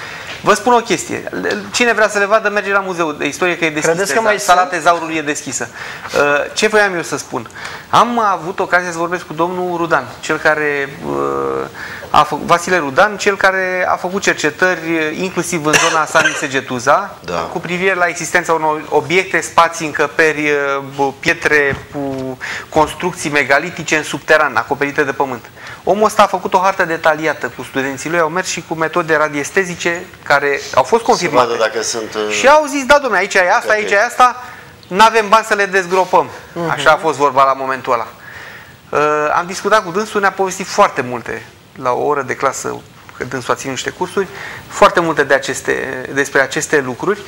Vă spun o chestie. Cine vrea să le vadă, merge la muzeu de istorie că e deschisă. Credeți că mai Sala sunt? tezaurului e deschisă. Uh, Ce voiam eu să spun? Am avut ocazia să vorbesc cu domnul Rudan, cel care uh, a făcut, Vasile Rudan, cel care a făcut cercetări uh, inclusiv în zona San Segetuza, Da. cu privire la existența unor obiecte, spații, încăperi, uh, pietre, cu construcții megalitice în subteran, acoperite de pământ. Omul ăsta a făcut o hartă detaliată cu studenții lui, au mers și cu metode radiestezice care au fost Să confirmate. vadă dacă sunt... uh, Și au zis, da, domnule, aici e asta, aici e asta, nu avem bani să le dezgropăm. Așa a fost vorba la momentul ăla. Uh, am discutat cu dânsul, ne-a povestit foarte multe la o oră de clasă, că dânsul a ținut niște cursuri, foarte multe de aceste, despre aceste lucruri.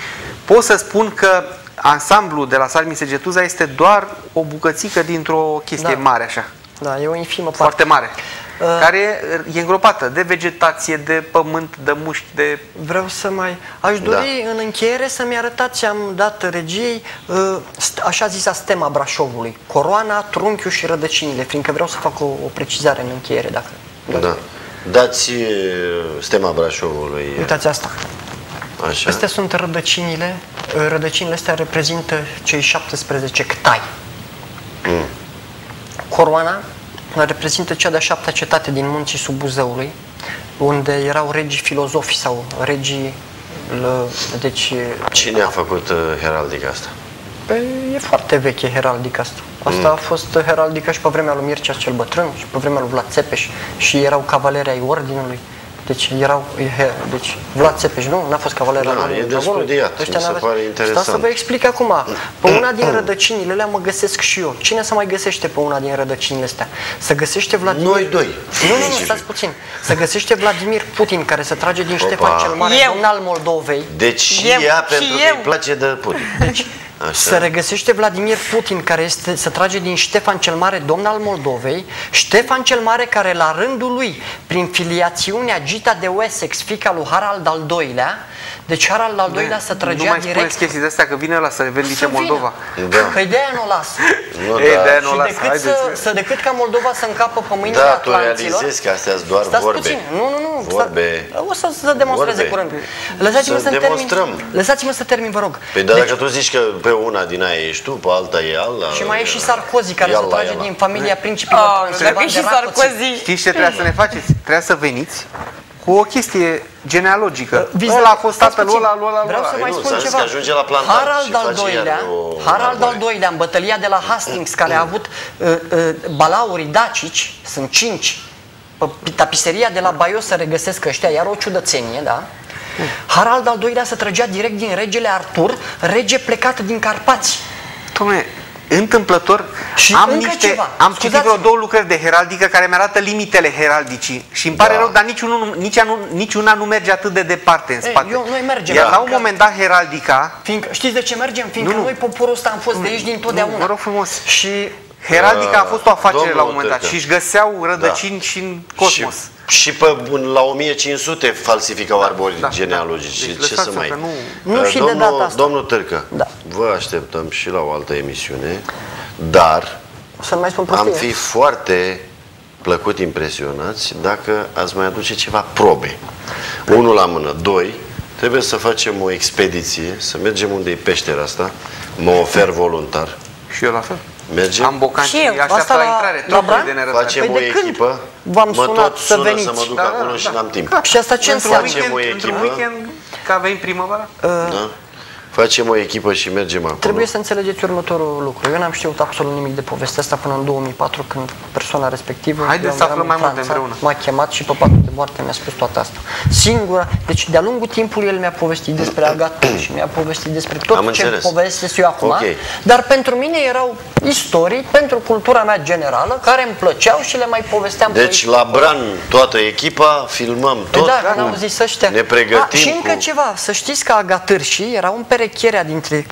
Pot să spun că ansamblul de la Salmi Segetuza este doar o bucățică dintr-o chestie Da. mare așa, Da, e o infimă parte. foarte mare, Uh. Care e îngropată de vegetație, de pământ, de mușchi, de Vreau să mai... Aș dori în încheiere să-mi arătați, am dat regiei, uh, st- așa zisa stema Brașovului. Coroana, trunchiul și rădăcinile, fiindcă vreau să fac o, o precizare în încheiere, dacă... Da. Dați uh, stema Brașovului. Uitați asta. Așa. Astea sunt rădăcinile. Uh, Rădăcinile astea reprezintă cei 17 ctai. Mm. Coroana reprezintă cea de-a șaptea cetate din munții Subuzăului, unde erau regii filozofi sau regii... l- Deci Cine a făcut uh, heraldica asta? Pe, e foarte veche heraldica asta. Asta a fost heraldica și pe vremea lui Mircea cel Bătrân și pe vremea lui Vlad Țepeș și erau cavaleri ai ordinului. Deci erau, e, he- deci Vlad Țepeș, nu? N-a fost cavaler Da, al e ordinului de Dragului. studiat, Ăștia mi se n-aveți- pare interesant. Stați să vă explic acum. Pe una din [CLEARS THROAT] rădăcinile alea mă găsesc și eu. Cine să mai găsește pe una din rădăcinile astea? Să găsește Vladimir... Noi doi. Nu, nu, nu, stați puțin. Să găsește Vladimir Putin, care se trage din Ștefan cel Mare, Eu. domn al Moldovei. Deci și Eu, ea și pentru că eu. îi place de Putin. Deci, Așa. se regăsește Vladimir Putin, care este, se trage din Ștefan cel Mare, domn al Moldovei, Ștefan cel Mare care la rândul lui, prin filiațiunea Gita de Wessex, fica lui Harald al II-lea, deci Harald al II-lea se trăgea nu mai direct... spuneți chestii de astea, că vine la să revendice Moldova. Da. Că de-aia nu o lasă. Nu, Ei, da. de-aia nu o Și lasă. decât, Haideți. să, să, decât ca Moldova să încapă pe mâinile Da, tu atlanților... realizezi că astea sunt doar Stați vorbe. puțin. Nu, nu, nu. Vorbe. Sta, o să se demonstreze Vorbe. curând. Lăsați-mă Să să demonstrăm. termin. Lăsați-mă să termin, vă rog. Păi da, Deci- dacă tu zici că pe una din aia ești tu, pe alta e ala... Și mai e și Sarkozy, care Ia se la trage ea, din la. familia principilor Oh, Transilvan dacă e de și Rákóczi. Sarkozy. Știți ce trebuia să ne faceți? Trebuia să veniți cu o chestie genealogică. Viza- Ăla a fost stați tatăl puțin. ăla, ăla, ăla. Vreau să Păi mai nu, spun s-a zis ceva. că ajunge la plantar Harald și al face doilea, iar o Harald al arbore. doilea, în bătălia de la Hastings, care a avut uh, uh, balaurii dacici, sunt cinci, pe tapiseria de la Baios se regăsesc ăștia, iar o ciudățenie, da? Harald al doilea se trăgea direct din regele Artur, rege plecat din Carpați. Dom'le, întâmplător Și am încă niște, ceva. am citit Scuzați-mă. vreo două lucrări de heraldică care mi arată limitele heraldicii și îmi pare Da. rău, dar niciunul, nu- nici anu, niciuna nu merge atât de departe în Ei, spate. eu- noi mergem, Iar la un că- moment dat heraldica, Fiindcă, știți de ce mergem? Fiindcă Nu, nu. noi, poporul ăsta, am fost de aici din totdeauna. nu, vă rog frumos. Și heraldica a fost o afacere Domnul la un moment dat Târcă. și își găseau rădăcini și în cosmos. Și, și pe, la 1500 falsificau arbori da, genealogici. da. Și Deci ce să lăsați-o mai... că nu- Nu Uh, și de domnul, data asta. Domnul Târcă, Da. vă așteptăm și la o altă emisiune, dar să nu mai spun am prostie. fi foarte plăcut impresionați dacă ați mai aduce ceva probe. Unul la mână. Doi, trebuie să facem o expediție, să mergem unde e peștera asta, mă ofer voluntar. Și eu la fel. Mergem? Am bocan și, Și eu. așteaptă Asta la, la- intrare, la trupuri Bran? de nerăbdare. Facem Păi o de când echipă, v-am mă sunat tot să sună veniți? să mă duc Da, da, acolo da, și da. n-am timp. Și asta ce Într-un înseamnă? Facem o weekend, într-un echipă. weekend, că avem primăvara. Da? Facem o echipă și mergem acolo. Trebuie să înțelegeți următorul lucru. Eu n-am știut absolut nimic de povestea asta până în 2004, când persoana respectivă Haideți eu să eram aflăm în mai multe Franța, împreună. M-a chemat și pe patul de moarte mi-a spus toată asta. Singura, deci de-a lungul timpului el mi-a povestit despre Agat și mi-a povestit despre tot Am ce înțeles. povestesc eu acum, Ok. dar pentru mine erau istorii pentru cultura mea generală care îmi plăceau și le mai povesteam pe Deci la Bran, toată echipa, filmăm Păi tot. da, cu- că n-au zis ăștia. Ne pregătim A, și încă cu... ceva, să știți că agatârșii erau împerecherea dintre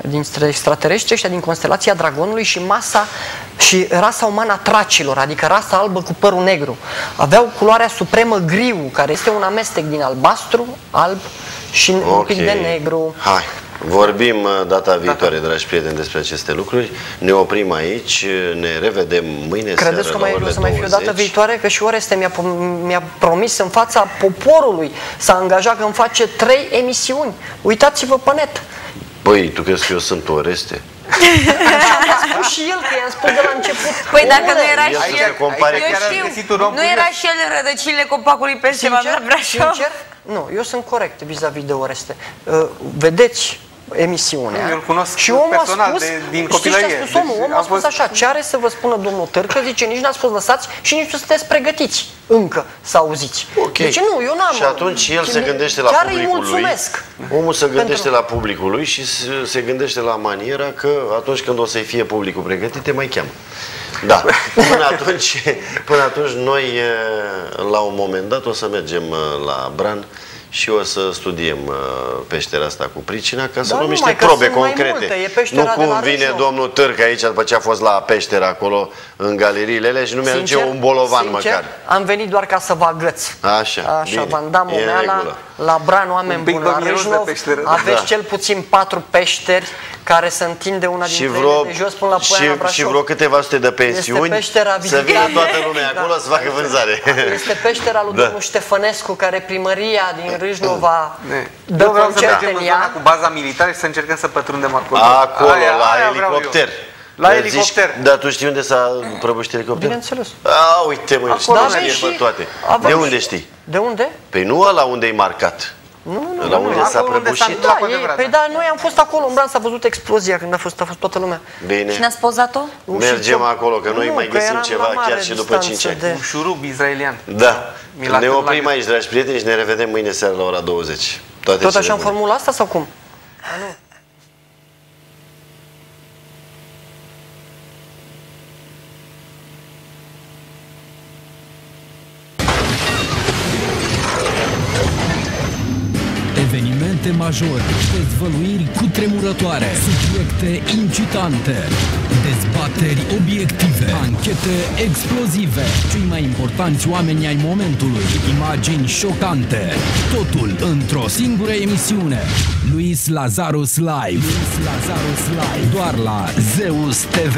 dintre extraterestri ăștia din constelația Dragonului și masa și rasa umană a tracilor, adică rasa albă cu părul negru. Aveau culoarea supremă griu, care este un amestec din albastru, alb și un pic de negru. Hai. Vorbim uh, data viitoare, dragi prieteni, despre aceste lucruri. Ne oprim aici, ne revedem mâine Credeți seară că la mai, o orele să mai fie o dată 20. viitoare? Că și Oreste mi-a, pom- mi-a promis în fața poporului să angajat că îmi face trei emisiuni. Uitați-vă pe net. Băi, tu crezi că eu sunt Oreste? A spus și el, că i-am spus de la început. Păi dacă Omule, nu era El și să se el, compare eu cu- Chiar ați știu, găsit un om nu curios. era și el în rădăcinile copacului peste Sincer, la Brașov. sincer, nu, eu sunt corect vis-a-vis de Oreste. Uh, vedeți emisiunea. Eu îl cunosc și omul personal a spus, de- din știți ce a copilărie. spus omul? Deci Omul a a spus fost- așa, ce are să vă spună domnul Tărcă, zice, nici n-ați fost lăsați și nici nu sunteți pregătiți încă să auziți. Ok. Deci nu, eu n-am... Și atunci el se mi- gândește la chiar îi publicul mulțumesc. lui. Omul se gândește Pentru- la publicul lui și se, se gândește la maniera că atunci când o să-i fie publicul pregătit, te mai cheamă. Da. [LAUGHS] Până atunci, până atunci noi eh, la un moment dat o să mergem eh, la Bran și o să studiem eh, peștera asta cu pricina ca să Da, luăm numai niște că probe sunt mai concrete. multe, e peștera nu de cum la vine Râșnu. domnul Târcă aici după ce a fost la peștera acolo în galeriile alea și nu mi-aduce Sincer- un bolovan sincer, măcar. am venit doar ca să vă agăț. Așa, Așa, bine, v-am dat e în momeala, regulă. la Bran, oameni Un pic buni, la dominos de Râșnov, peșteră. aveți Da. cel puțin patru peșteri care se întinde una și dintre vreo, ele de jos până la Poiana și, Brașov. și vreo câteva sute de pensiuni peștera să vină vizitabilă. toată lumea Da. acolo să facă vânzare. Este peștera lui Da. domnul Ștefănescu, care primăria din Râșnova Ne. dă Eu vreau să concerte mergem în în zona ea. cu baza militară și să încercăm să pătrundem acolo. Acolo, Aia- la aia vreau eu. elicopter. La Dar elicopter. Zici, dar tu știi unde s-a prăbușit elicopterul? Bineînțeles. A, uite mă, Acolo știi, avem știe și- pe toate. avem De și- unde știi? De unde? Păi nu ăla unde e marcat. Nu, nu, La nu. unde nu, s-a acolo unde s-a prăbușit? întâmplat. Da, cu e, adevărat, păi da, noi am fost acolo, în Bran s-a văzut explozia când a fost, a fost toată lumea. Bine. Și n-ați pozat-o? Nu, Mergem și ce- acolo, că noi Nu, mai că găsim eram ceva la mare chiar și după distanță 5 ani. de- Un șurub izraelian. Da. Mi l-a Ne târlat oprim la aici, dragi prieteni, și ne revedem mâine seara la ora 20. Toate Tot cele așa în bune. formula asta sau cum? Evenimente majori, dezvăluiri cu tremurătoare, subiecte incitante, dezbateri obiective, anchete explozive, cei mai importanți oameni ai momentului, imagini șocante, totul într-o singură emisiune. Luis Lazarus Live. Luis Lazarus Live. Doar la Zeus TV.